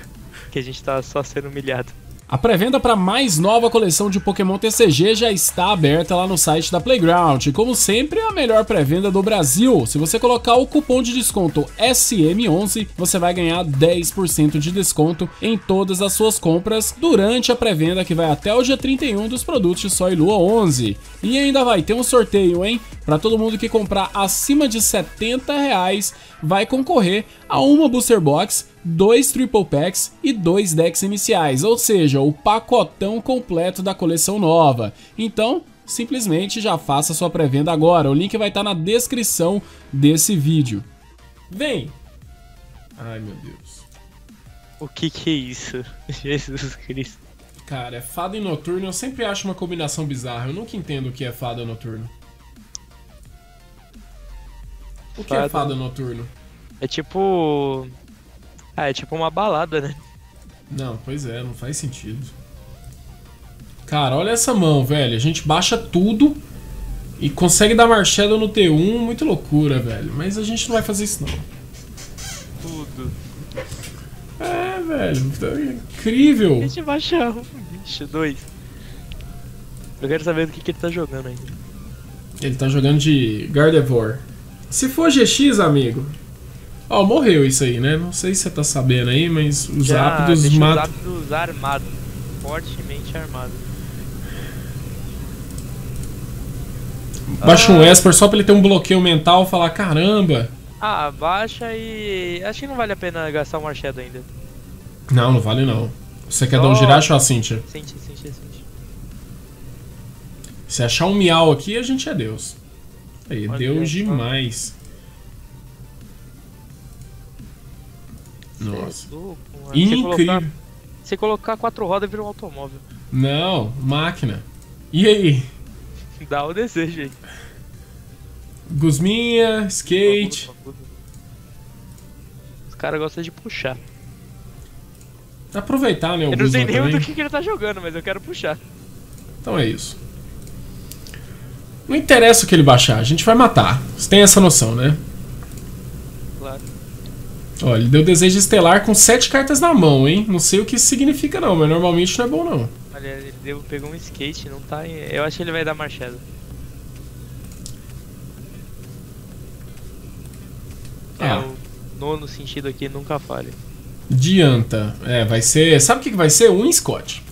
Que a gente tá só sendo humilhado. A pré-venda para a mais nova coleção de Pokémon TCG já está aberta lá no site da Playground. E como sempre, a melhor pré-venda do Brasil. Se você colocar o cupom de desconto SM11, você vai ganhar 10% de desconto em todas as suas compras durante a pré-venda que vai até o dia 31 dos produtos de Sol e Lua 11. E ainda vai ter um sorteio, hein? Para todo mundo que comprar acima de 70 reais, vai concorrer a uma Booster Box dois Triple Packs e dois decks iniciais, ou seja, o pacotão completo da coleção nova. Então, simplesmente já faça sua pré-venda agora, o link vai estar tá na descrição desse vídeo. Vem! Ai meu Deus. O que que é isso? Jesus Cristo. Cara, é fada e noturno, eu sempre acho uma combinação bizarra, eu nunca entendo o que é fada noturno. O que é fada... é fada noturno? É tipo ah, é tipo uma balada, né? Não, pois é, não faz sentido. Cara, olha essa mão, velho. A gente baixa tudo e consegue dar marchada no T1. Muito loucura, velho. Mas a gente não vai fazer isso, não. Tudo. É, velho. Tá incrível. A gente baixa um, bicho, dois. Eu quero saber do que, que ele tá jogando ainda. Ele tá jogando de Gardevoir. Se for GX, amigo, Ó, oh, morreu isso aí, né? Não sei se você tá sabendo aí, mas os Já, ápidos matam. Os ápidos armados. Fortemente armados. Baixa ah. um Esper só pra ele ter um bloqueio mental e falar: caramba. Ah, baixa e. Acho que não vale a pena gastar um Marshadow ainda. Não, não vale não. Você quer oh. dar um giracho ou a Cintia? Cintia, Cintia, Cintia. Se achar um miau aqui, a gente é Deus. Aí, Deus demais. Nossa. É Incrível. Você colocar, quatro rodas vira um automóvel. Não, máquina. E aí? Dá o desejo aí. Gusminha, skate. Os caras gostam de puxar. Aproveitar, né? Eu não sei nem do que, que ele tá jogando, mas eu quero puxar. Então é isso. Não interessa o que ele baixar, a gente vai matar. Você tem essa noção, né? Ó, ele deu desejo estelar com sete cartas na mão, hein? Não sei o que isso significa não, mas normalmente não é bom não. Olha, ele deu, pegou um skate, não tá... Eu acho que ele vai dar marchado. É, ah. É, o nono sentido aqui nunca falha. Dianta. É, vai ser... Sabe o que vai ser? Um Scott.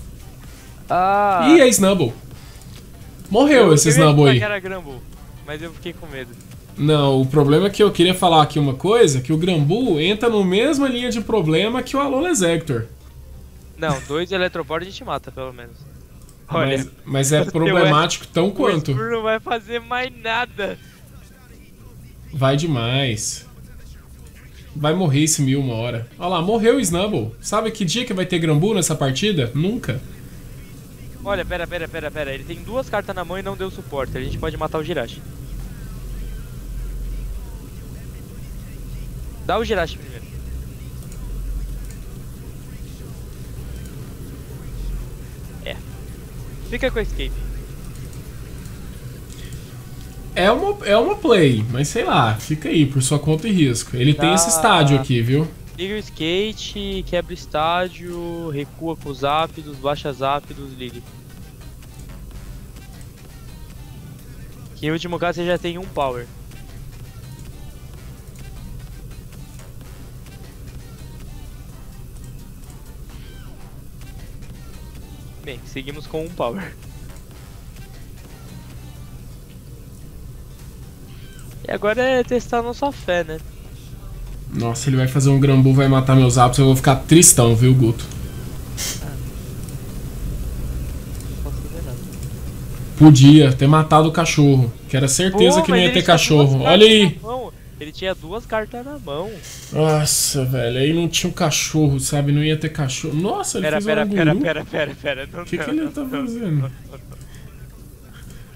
Ah... Ih, é Snubble. Morreu eu, esse Snubble aí. Que era Grumble, mas eu fiquei com medo. Não, o problema é que eu queria falar aqui uma coisa, que o Grambu entra na mesma linha de problema que o Alola Exector. Não, dois Eletroport a gente mata, pelo menos. Olha, mas, mas é problemático tão quanto. O não vai fazer mais nada. Vai demais. Vai morrer esse mil uma hora. Olha lá, morreu o Snubble. Sabe que dia que vai ter Grambu nessa partida? Nunca. Olha, pera, pera, pera, pera. Ele tem duas cartas na mão e não deu suporte. A gente pode matar o Jirachi. Dá o Jirachi primeiro. É. Fica com a escape. É uma, é uma play, mas sei lá, fica aí por sua conta e risco. Ele tem esse estádio aqui, viu? Liga o skate, quebra o estádio, recua com os ápidos, baixa os ápidos, ligue. Que em último caso você já tem um power. Bem, seguimos com um power. E agora é testar nossa fé, né? Nossa, ele vai fazer um grambu, vai matar meus apps, eu vou ficar tristão, viu, Guto? Ah. Podia ter matado o cachorro. Que era certeza Pô, que não ia ter cachorro. Olha aí. mão. Ele tinha duas cartas na mão. Nossa, velho. Aí não tinha um cachorro, sabe? Não ia ter cachorro. Nossa, ele Pera, fez pera, um pera, pera, pera, pera. O que, que ele tá fazendo?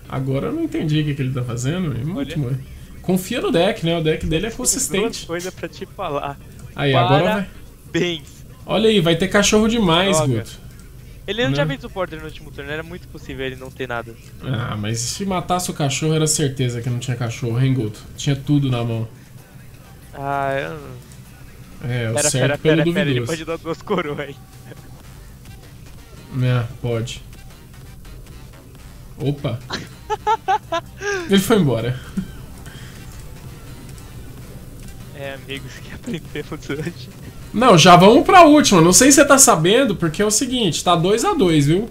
Agora eu não entendi o que, que ele tá fazendo. Muito Olha. Confia no deck, né? O deck dele é consistente. coisas pra te falar. Aí, agora vai. Parabéns. Olha aí, vai ter cachorro demais, Droga. Guto. Ele não Né? tinha feito suporte no último turno, era muito possível ele não ter nada. Ah, mas se matasse o cachorro, era certeza que não tinha cachorro, hein, Guto? Tinha tudo na mão. Ah, eu não. É, o Pera, certo pera, pelo pera, pera, ele duvidoso. pode dar duas coroas aí. É, pode. Opa. Ele foi embora. É, amigos, que aprendemos hoje. Não, já vamos pra última. Não sei se você tá sabendo, porque é o seguinte, tá 2 a 2 viu?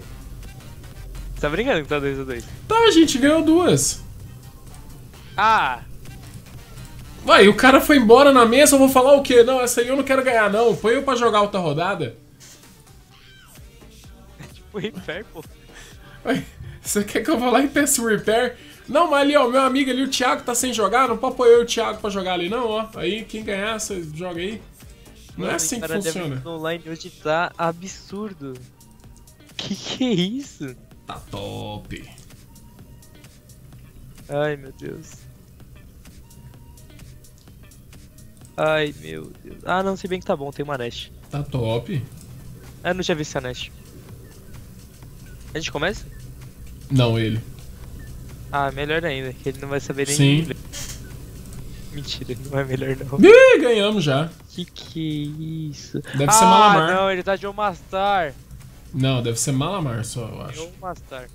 Tá brincando que tá 2x2? Tá, a gente ganhou duas. Ah! Vai, o cara foi embora na mesa, eu vou falar o quê? Não, essa aí eu não quero ganhar, não. Põe eu pra jogar outra rodada. Tipo, repair, pô. Ué, Você quer que eu vá lá e peça o repair? Não, mas ali, ó, meu amigo ali, o Thiago tá sem jogar, não pode pôr eu e o Thiago pra jogar ali, não, ó. Aí, quem ganhar, você joga aí. Não é assim que funciona. Online hoje tá absurdo. Que que é isso? Tá top. Ai, meu Deus. Ai, meu Deus. Ah, não, se bem que tá bom, tem uma Nest. Tá top. Ah, não tinha visto a Nest. A gente começa? Não, ele. Ah, melhor ainda, que ele não vai saber nem Sim. inglês. Mentira, não é melhor não. Ih, ganhamos já. Que que é isso? Deve ser ah, Malamar. não, ele tá de Omastar. Não, deve ser Malamar só, eu acho. Omastar.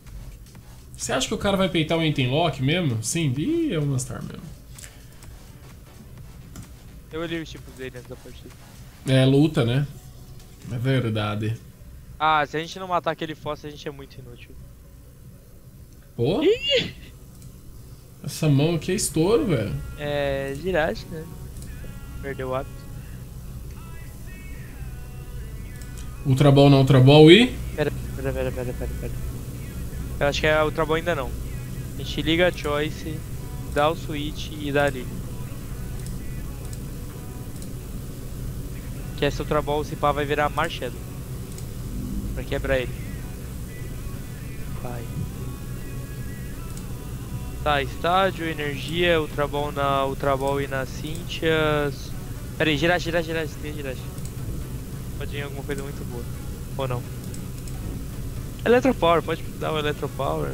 Você acha que o cara vai peitar o Entenlock mesmo? Sim, ih, é uma Star mesmo. Eu olhei os tipos dele antes da partida. É luta, né? É verdade. Ah, se a gente não matar aquele fóssil, a gente é muito inútil. Pô? Essa mão aqui é estouro, velho. É. Girate, né? Perdeu o hábito. Ultra Ball não Ultra Ball e. Pera, pera, pera, pera, pera, pera. Eu acho que é o Trabol ainda não. A gente liga a Choice, dá o switch e dá ali. Que esse Ultra Ball, se pá, vai virar Marshadow. Pra quebrar ele. Vai. Tá, estádio, energia, Ultra Ball na Ultra Ball e na Cynthia. Pera aí, girar, girar, girar, tem girar. Pode vir alguma coisa muito boa. Ou não. Electropower, pode dar o Electropower.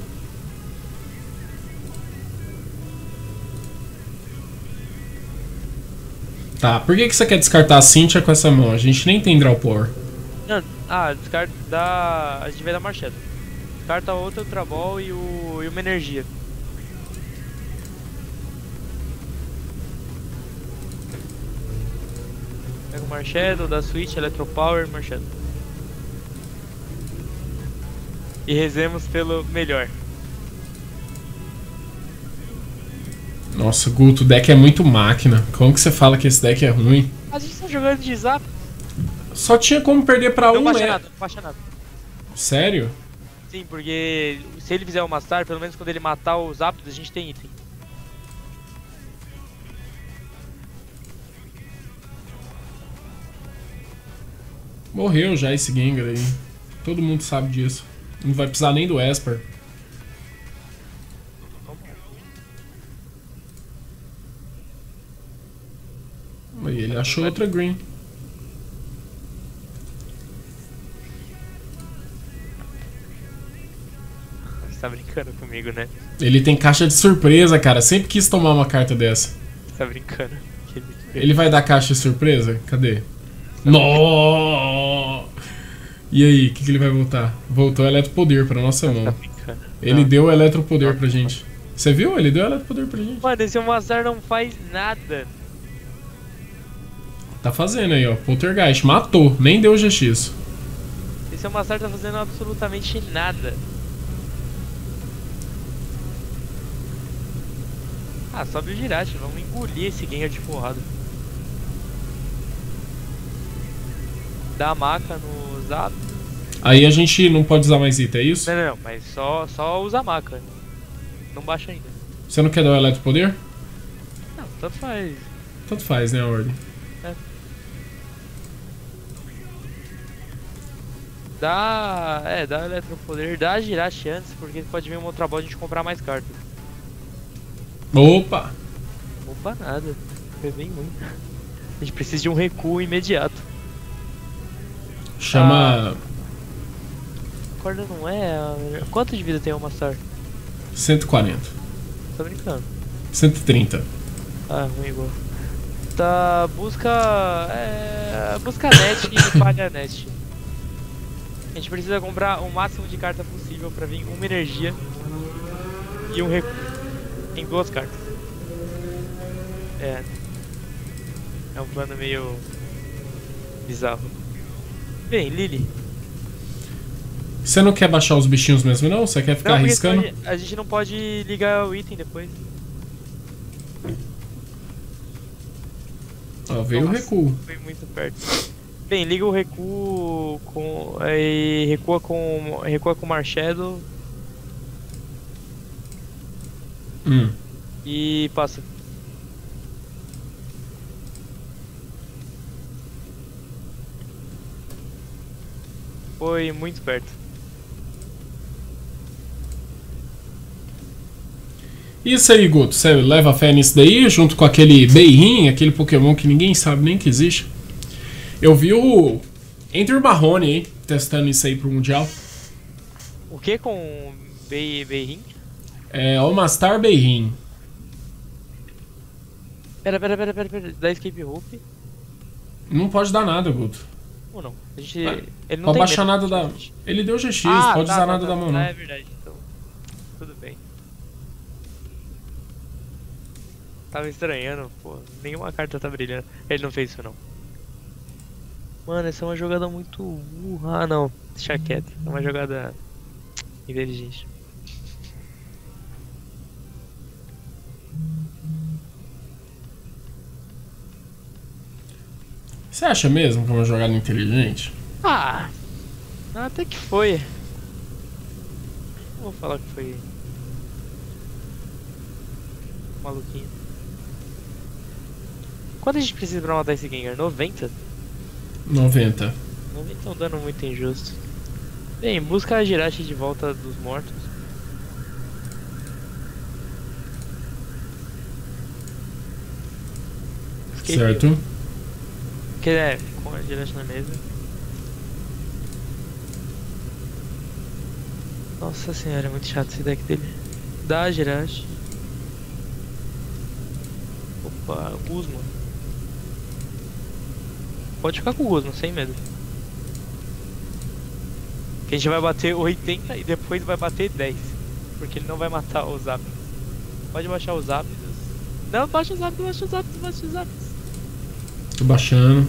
Tá, por que, que você quer descartar a Cynthia com essa mão? A gente nem tem Draw Power. Não, ah, descarta da. A gente vai dar Marchado. Descarta outra Ultra Ball e, o, e uma energia. Marshadow, dá Switch, Electropower, Marshadow. E rezemos pelo melhor. Nossa, Guto, o deck é muito máquina. Como que você fala que esse deck é ruim? A gente tá jogando de zap. Só tinha como perder pra Não um, baixa né? nada, não baixa nada. Sério? Sim, porque se ele fizer o Master, pelo menos quando ele matar os Zapdos, a gente tem item. Morreu já esse Gengar aí. Todo mundo sabe disso. Não vai precisar nem do Esper. Aí ele achou outra green. Você tá brincando comigo, né? Ele tem caixa de surpresa, cara. Sempre quis tomar uma carta dessa. Você tá brincando. Ele vai dar caixa de surpresa? Cadê? No! E aí, o que, que ele vai voltar? Voltou Eletropoder pra nossa Tá mão. brincando. Ele deu Eletropoder pra gente. Você viu? Ele deu Eletropoder pra gente. Mano, esse Master não faz nada. Tá fazendo aí, ó. Poltergeist. Matou. Nem deu GX. Esse Master tá fazendo absolutamente nada. Ah, sobe o Jirate, vamos engolir esse Gengar de porrada. Dá a maca no Zap. Aí a gente não pode usar mais item, é isso? Não, não, não, mas só, só usa a maca. Não baixa ainda. Você não quer dar o eletropoder? Não, tanto faz. Tanto faz, né, a ordem. Dá. É, dá eletropoder, dá girache antes, porque pode vir uma outra bola a gente comprar mais cartas. Opa! Opa, nada. Foi bem muito. A gente precisa de um recuo imediato. Chama A corda não é. a- Quanto de vida tem uma Star? 140. Tô brincando. 130. Ah, ruim igual. Tá. Busca. É. Busca net e paga net. A gente precisa comprar o máximo de carta possível pra vir uma energia e um recuo. Em duas cartas. É. É um plano meio. bizarro. Bem, Lily. Você não quer baixar os bichinhos mesmo, não? Você quer ficar Não, arriscando? A gente não pode ligar o item depois. Ó, veio o Nossa. recuo. Foi muito perto. Bem, liga o recuo com. Aí recua com. Recua com Marshadow Hum. e passa. Foi muito perto. Isso aí, Guto. Você leva fé nisso daí, junto com aquele Beirin, aquele Pokémon que ninguém sabe nem que existe. Eu vi o Enter Marrone aí, testando isso aí pro Mundial. O que com Bei Beirin? É Almastar Beirin. Pera, pera, pera, pera, pera. Da Escape Hope? Não pode dar nada, Guto. Ou não? A gente. Ah, ele não Pode tem baixar medo nada da. gente. Ele deu GX, Ah, pode tá, usar tá, nada tá, da mão, tá, não. É verdade, então. Tudo bem. Tava estranhando, pô. Nenhuma carta tá brilhando. Ele não fez isso, não. Mano, essa é uma jogada muito burra. Ah, não. Deixa quieto. É uma jogada inteligente. Você acha mesmo que é uma jogada inteligente? Ah! Até que foi. Não vou falar que foi. Maluquinho. Quanto a gente precisa pra matar esse Gengar? 90? 90. 90 é um dano muito injusto. Bem, busca a Jirachi de volta dos mortos. Escape Certo? Que é, com a Jirachi na mesa. Nossa senhora, é muito chato esse deck dele. Dá a Jirachi. Opa, Guzman. Pode ficar com o Guzman, sem medo. Que a gente vai bater 80 e depois vai bater 10. Porque ele não vai matar os Zapdos. Pode baixar os Zapdos. Não, baixa os Zapdos, baixa os Zapdos, baixa os Zapdos. Tô baixando.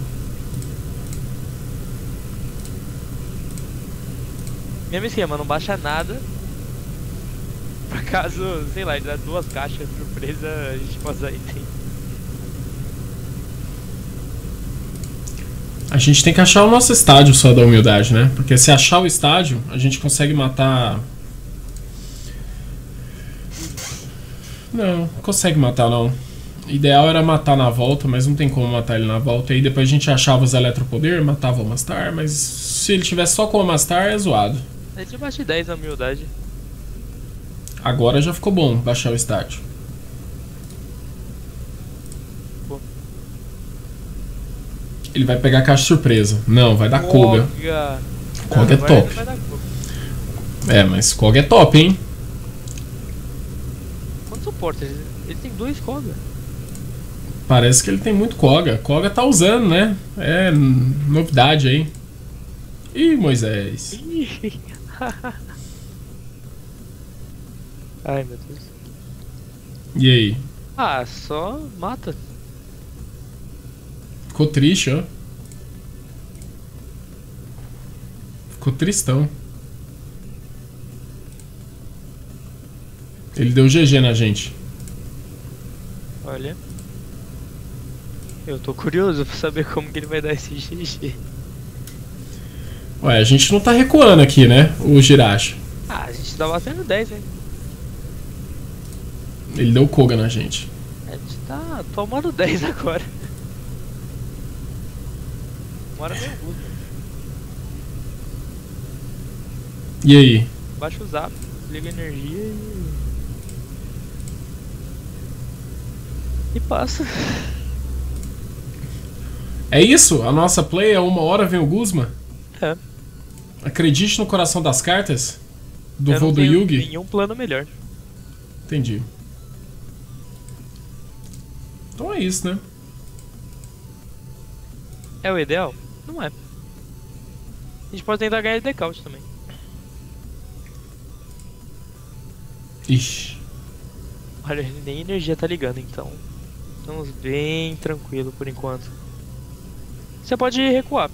Mesmo esquema, não baixa nada. Por caso, sei lá, ele dá duas caixas surpresa, a gente possa item. A gente tem que achar o nosso estádio só da humildade, né? Porque se achar o estádio, a gente consegue matar. Não, consegue matar não. Ideal era matar na volta, mas não tem como matar ele na volta. Aí depois a gente achava os eletropoder, matava o Mastar, mas se ele tivesse só com o Mastar é zoado. A gente baixa 10 na humildade. Agora já ficou bom baixar o estádio. Pô. Ele vai pegar a caixa surpresa. Não, vai dar Koga. Koga. É top. É, mas Koga é top, hein? Quanto suporta? Ele, ele tem dois Koga. Parece que ele tem muito Koga. Koga tá usando, né? É novidade aí. Ih, Moisés. Ai meu Deus. E aí? Ah, só mata. Ficou triste, ó. Ficou tristão. Ele deu GG na gente. Olha. Eu tô curioso pra saber como que ele vai dar esse GG. Ué, a gente não tá recuando aqui, né? O Jirachi. Ah, a gente tá batendo 10, hein? Ele deu Koga na gente. A gente tá tomando 10 agora. Bora ver o Guzman. E aí? Baixa o zap, liga a energia e. E passa. É isso? A nossa play é uma hora vem o Guzma? É. Acredite no coração das cartas? Do Eu voo não do tenho Yugi? Nenhum plano melhor. Entendi. Então é isso, né? É o ideal? Não é. A gente pode tentar ganhar de decaute também. Ixi. Olha, nem energia tá ligando, então. Estamos bem tranquilo por enquanto. Você pode recuar.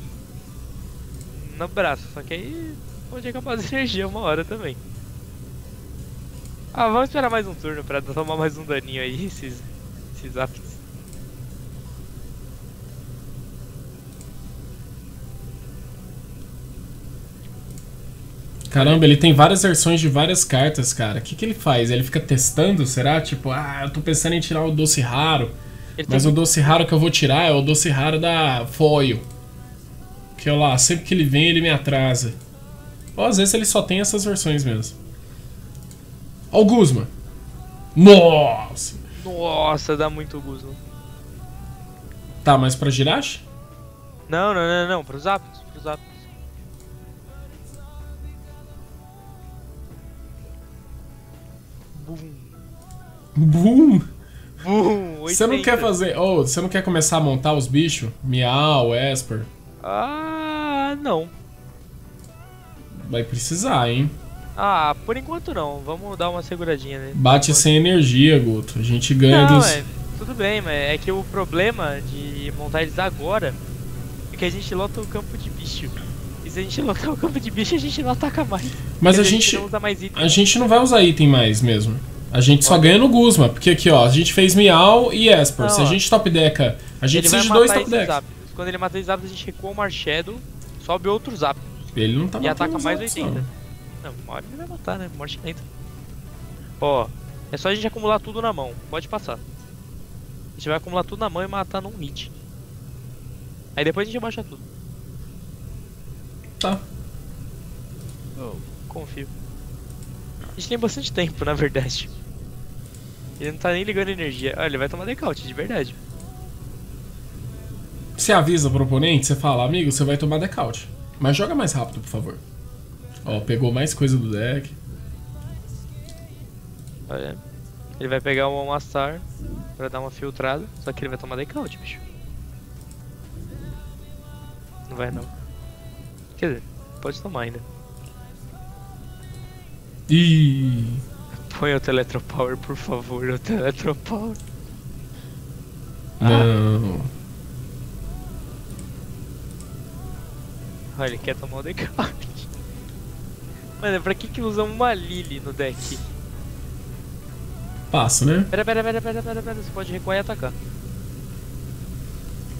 No braço, só que aí pode acabar de energia uma hora também. Ah, vamos esperar mais um turno pra tomar mais um daninho aí, esses, esses apps. Caramba, ele tem várias versões de várias cartas, cara. O que, que ele faz? Ele fica testando? Será? Tipo, ah, eu tô pensando em tirar o doce raro. Ele Mas tem o doce raro que eu vou tirar é o doce raro da Foil. Que ó lá, sempre que ele vem ele me atrasa. Ou às vezes ele só tem essas versões mesmo. Ó o Guzma. Nossa! Nossa, dá muito gusto. Tá, mas pra Jirachi? Não, não, não, não, pros aptos, pros aptos. Bum. Boom! Bum, Você não 80. quer fazer. Oh, você não quer começar a montar os bichos? Miau, Esper. Ah, não. Vai precisar, hein? Ah, por enquanto não. Vamos dar uma seguradinha nele. Bate sem energia, Guto. A gente ganha Não, dos. é, tudo bem, mas é que o problema de montar eles agora é que a gente lota o campo de bicho. E se a gente lotar o campo de bicho, a gente não ataca mais. Mas Quer a dizer, gente. não usa mais item. A gente não vai usar item mais mesmo. A gente só ganha no Guzma. Porque aqui, ó, a gente fez Miau e Esper. Não, Se a gente top deca, a gente precisa de matar dois top decks. Zapdos. Quando ele mata esses Zapdos, a gente recua o Marshadow, sobe outros Zapdos. Ele não tá E ataca os mais outros, 80. não. Uma hora ele vai matar, né? Morte lenta. Ó, é só a gente acumular tudo na mão. Pode passar. A gente vai acumular tudo na mão e matar num hit. Aí depois a gente abaixa tudo. Tá. Eu confio. A gente tem bastante tempo, na verdade. Ele não tá nem ligando energia. Olha, ele vai tomar decaute, de verdade. Você avisa pro oponente, você fala, amigo, você vai tomar decaute. Mas joga mais rápido, por favor. Ó, pegou mais coisa do deck. Olha. Ele vai pegar o Mastar pra dar uma filtrada, só que ele vai tomar decaute, bicho. Não vai não. Quer dizer, pode tomar ainda. Ih. Põe o Teletropower, por favor, o Teletropower. Não. Olha, ele quer tomar o decaute. Mano, pra que que usa uma Lily no deck? Passa, né? Pera, pera, pera, pera, pera, pera, você pode recuar e atacar.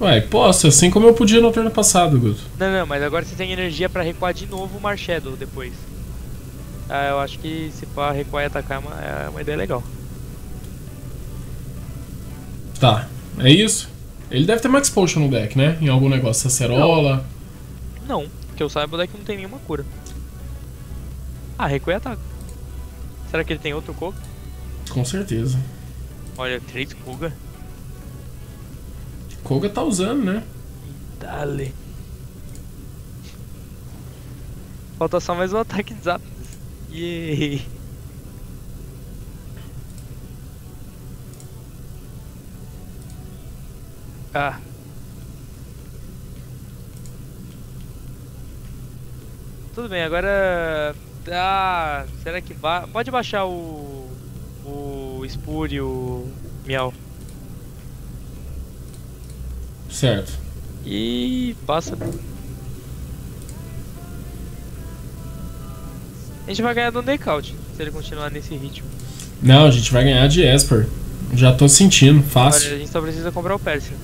Ué, posso, assim como eu podia no turno passado, Guto. Não, não, mas agora você tem energia pra recuar de novo o Marshadow depois. Ah, eu acho que se pá recuar e atacar é uma, é uma ideia legal. Tá, é isso? Ele deve ter Max Potion no deck, né? Em algum negócio, Acerola. Não, que eu saiba o deck não tem nenhuma cura. Ah, recua e ataca. Será que ele tem outro Koga? Com certeza. Olha, três Koga. Koga tá usando, né? Dale. Falta só mais um ataque de Zapdos. Yay. Ah. Tudo bem, agora. Ah, será que ba... pode baixar o. O Spur e o Miau. Certo. E passa. A gente vai ganhar do Decaute se ele continuar nesse ritmo. Não, a gente vai ganhar de Esper. Já tô sentindo, Olha, fácil. a gente só precisa comprar o Persia.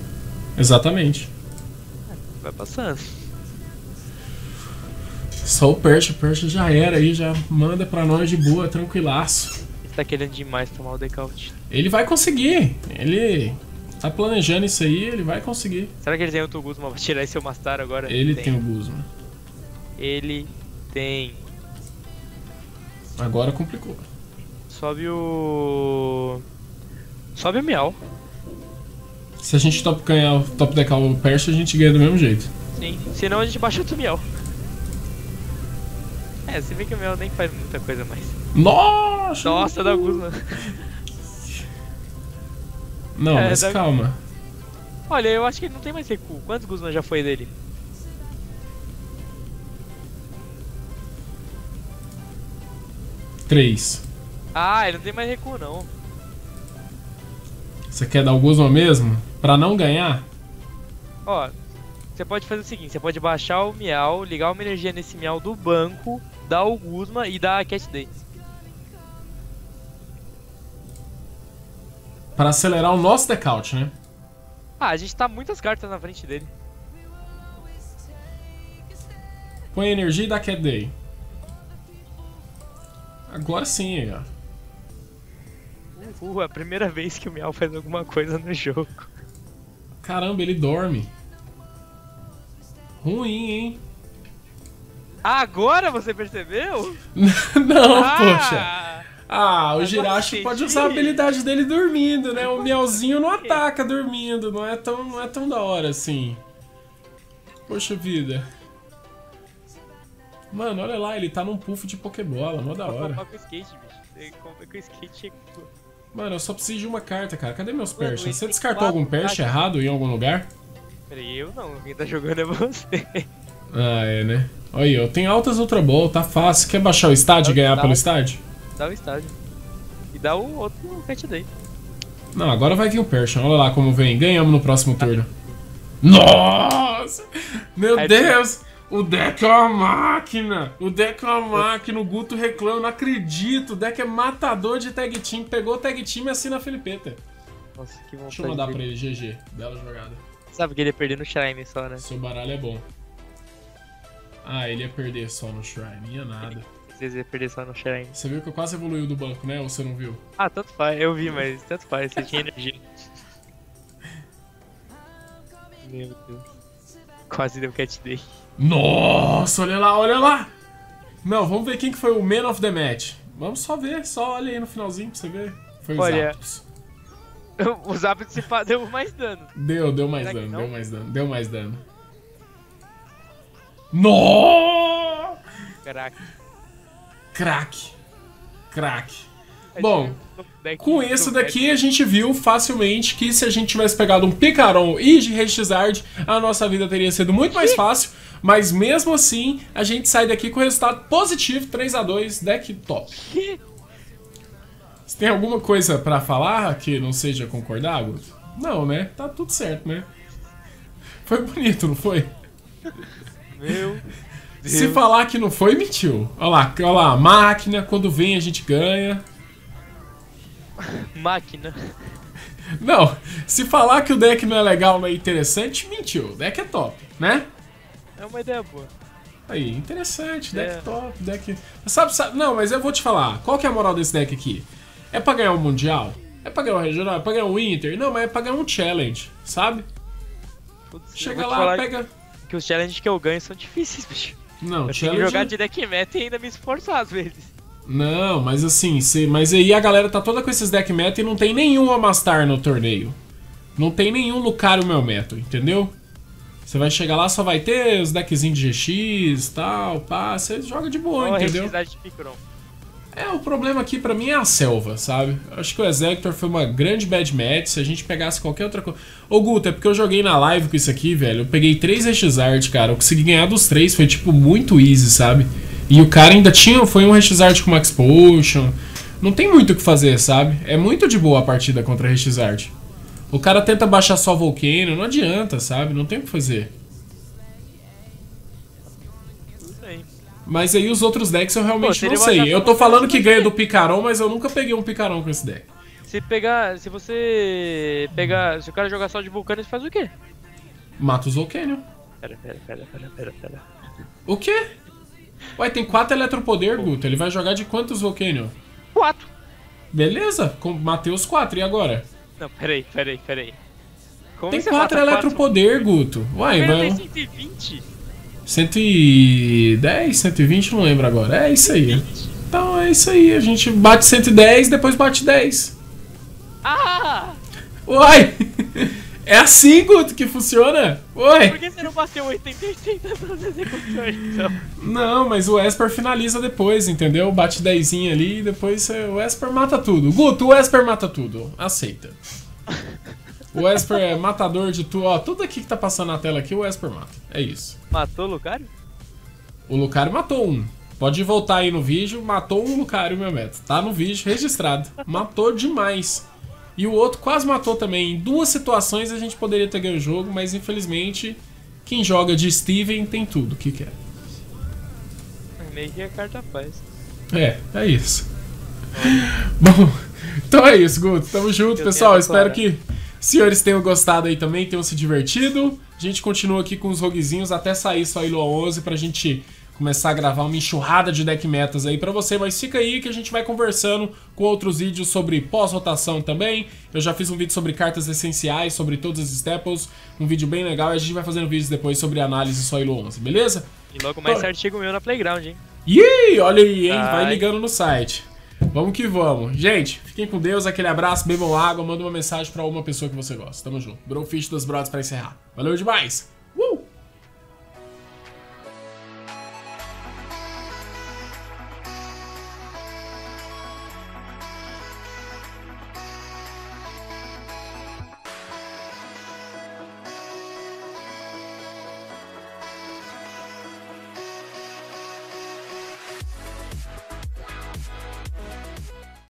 Exatamente. Vai passando. Só o Percha, o Percha já era aí, já manda pra nós de boa, tranquilaço. Ele tá querendo demais tomar o decaute. Ele vai conseguir. Ele tá planejando isso aí, ele vai conseguir. Será que ele tem outro Guzma pra tirar esse Mastar agora? Ele tem, o Guzman. Ele tem. Agora complicou. Sobe o. Sobe o Miau. Se a gente top ganhar o top decal o Percha, a gente ganha do mesmo jeito. Sim. Senão a gente baixa o Miau. É, você vê que o Miau nem faz muita coisa mais. Nossa! Nossa, dá Guzma. Não, É, mas dá- calma. Olha, eu acho que ele não tem mais recuo. Quantos Guzman já foi dele? Três. Ah, ele não tem mais recuo não. Você quer dar o Guzman mesmo? Pra não ganhar? Ó, você pode fazer o seguinte, você pode baixar o Miau, ligar uma energia nesse Miau do banco, dar o Guzma e dar a Cat Day. Pra acelerar o nosso decaute, né? Ah, a gente tá muitas cartas na frente dele. Põe energia e dá Cat Day. Agora sim, aí, ó. Uhul, é a primeira vez que o Miau faz alguma coisa no jogo. Caramba, ele dorme. Ruim, hein? Agora você percebeu? não, Ah! poxa. Ah, o Jirachi pode usar a habilidade dele dormindo, né? O Miauzinho não ataca dormindo, não é tão, não é tão da hora assim. Poxa vida. Mano, olha lá, ele tá num puff de Pokébola, mó da hora. comprar com skate, bicho. Com o skate. Mano, eu só preciso de uma carta, cara. Cadê meus ele Você descartou algum cartas. errado em algum lugar? Peraí, eu não. Quem tá jogando é você. Ah, é, né? Olha aí, eu tenho altas Ultra Ball, tá fácil. Quer baixar o estádio e Dá ganhar pelo estádio. Dá o estádio. E dá o outro Cat Day. Não, agora vai vir o Persian. Olha lá como vem. Ganhamos no próximo turno. Nossa! Meu Deus! O deck é uma máquina! O deck é uma máquina. O Guto reclama. Não acredito. O deck é matador de tag team. Pegou o tag team e assina a Felipeta. Nossa, que vontade. Deixa eu mandar pra ele. GG. Bela jogada. Sabe que ele ia perder no Shrine só, né? Seu baralho é bom. Ah, ele ia perder só no Shrine. Ia nada. Às vezes ia perder só no Shrine. Você viu que eu quase evoluiu do banco, né? Ou você não viu? Ah, tanto faz. Eu vi, mas tanto faz. Você tinha energia. Meu Deus. Quase deu Cat Day. Nossa, olha lá, olha lá! Não, vamos ver quem que foi o Man of the Match. Vamos só ver, só olha aí no finalzinho pra você ver. Foi o Olha. Zapdos. O Zap se deu mais dano. Deu, deu mais Será dano, deu mais dano, deu mais dano. No! Caraca. Crack. Crack. Bom, Com Cat daqui a gente viu facilmente que se a gente tivesse pegado um Picaron e de Rexizard, a nossa vida teria sido muito mais fácil. Mas mesmo assim, a gente sai daqui com resultado positivo, 3 a 2 deck top. Você tem alguma coisa pra falar que não seja concordar, Guto? Não, né? Tá tudo certo, né? Foi bonito, não foi? Meu Se Deus. falar que não foi, mentiu. Olha lá, olha lá, máquina, quando vem a gente ganha. Máquina. Não, se falar que o deck não é legal, não é interessante, mentiu. O deck é top, né? É uma ideia boa. Aí, interessante, deck É. top, deck. Sabe, sabe, não, mas eu vou te falar, qual que é a moral desse deck aqui? É pra ganhar um Mundial? É pra ganhar um Regional? É pra ganhar um Inter? Não, mas é pra ganhar um Challenge, sabe? Putz, Chega lá, pega. Que os challenges que eu ganho são difíceis, bicho. Não, Eu tenho que Challenge. jogar de deck meta e ainda me esforçar às vezes. Não, mas assim, cê- mas aí a galera tá toda com esses deck meta e não tem nenhum Amastar no torneio. Não tem nenhum Lucario meu meta, entendeu? Você vai chegar lá, só vai ter os deckzinhos de GX tal, pá, você joga de boa, a entendeu? de Picron. É, o problema aqui pra mim é a selva, sabe? Acho que o Executor foi uma grande bad match. Se a gente pegasse qualquer outra coisa. Ô, Guto, é porque eu joguei na live com isso aqui, velho. Eu peguei três Rexart, cara. Eu consegui ganhar dos três. Foi, tipo, muito easy, sabe? E o cara ainda tinha. Foi um Rexart com Max Potion. Não tem muito o que fazer, sabe? É muito de boa a partida contra Rexart. O cara tenta baixar só Volcano. Não adianta, sabe? Não tem o que fazer. Mas aí os outros decks eu realmente Pô, não sei. Eu tô falando que ganha do Picaron, mas eu nunca peguei um Picaron com esse deck. Se pegar. Se você pegar. Se o cara jogar só de vulcano, você faz o quê? Mata os Volcanion. Pera, pera, pera, pera, pera, pera. O quê? Ué, tem 4 eletropoder, Guto. Ele vai jogar de quantos Volcano? Quatro. Beleza, com- matei os 4. E agora? Não, peraí, peraí, peraí. Como Tem você 4 mata eletropoder, Guto. Uai, Primeiro vai. tem 120. 110, 120, não lembro agora. É isso aí. Então é isso aí. A gente bate 110, depois bate 10. Ah! Uai! É assim, Guto, que funciona? Por Uai! que você não bateu 80 e 80 nas execuções, então? Não, mas o Esper finaliza depois, entendeu? Bate 10 ali e depois o Esper mata tudo. Guto, o Esper mata tudo. Aceita. O Esper é matador de tudo. Ó, tudo aqui que tá passando na tela aqui, o Esper mata. É isso. Matou o Lucario? O Lucario matou um. Pode voltar aí no vídeo, matou um Lucario, meu meta. Tá no vídeo registrado. Matou demais. E o outro quase matou também. Em duas situações a gente poderia ter ganho o jogo, mas infelizmente quem joga de Steven tem tudo que quer. Meio que a carta faz. É, é isso. Bom, então é isso, Guto. Tamo junto, Eu pessoal. Espero que senhores tenham gostado aí também, tenham se divertido. A gente continua aqui com os roguezinhos até sair só Ilo 11 pra gente começar a gravar uma enxurrada de deck metas aí pra você. Mas fica aí que a gente vai conversando com outros vídeos sobre pós-rotação também. Eu já fiz um vídeo sobre cartas essenciais, sobre todos os staples. Um vídeo bem legal e a gente vai fazendo vídeos depois sobre análise só Ilo 11, beleza? E logo mais tem artigo meu na Playground, hein? Ih, olha aí, hein? Vai Ai. ligando no site. Vamos que vamos. Gente, fiquem com Deus, aquele abraço, bebam água, manda uma mensagem pra uma pessoa que você gosta. Tamo junto. Brofist dos Brothers pra encerrar. Valeu demais!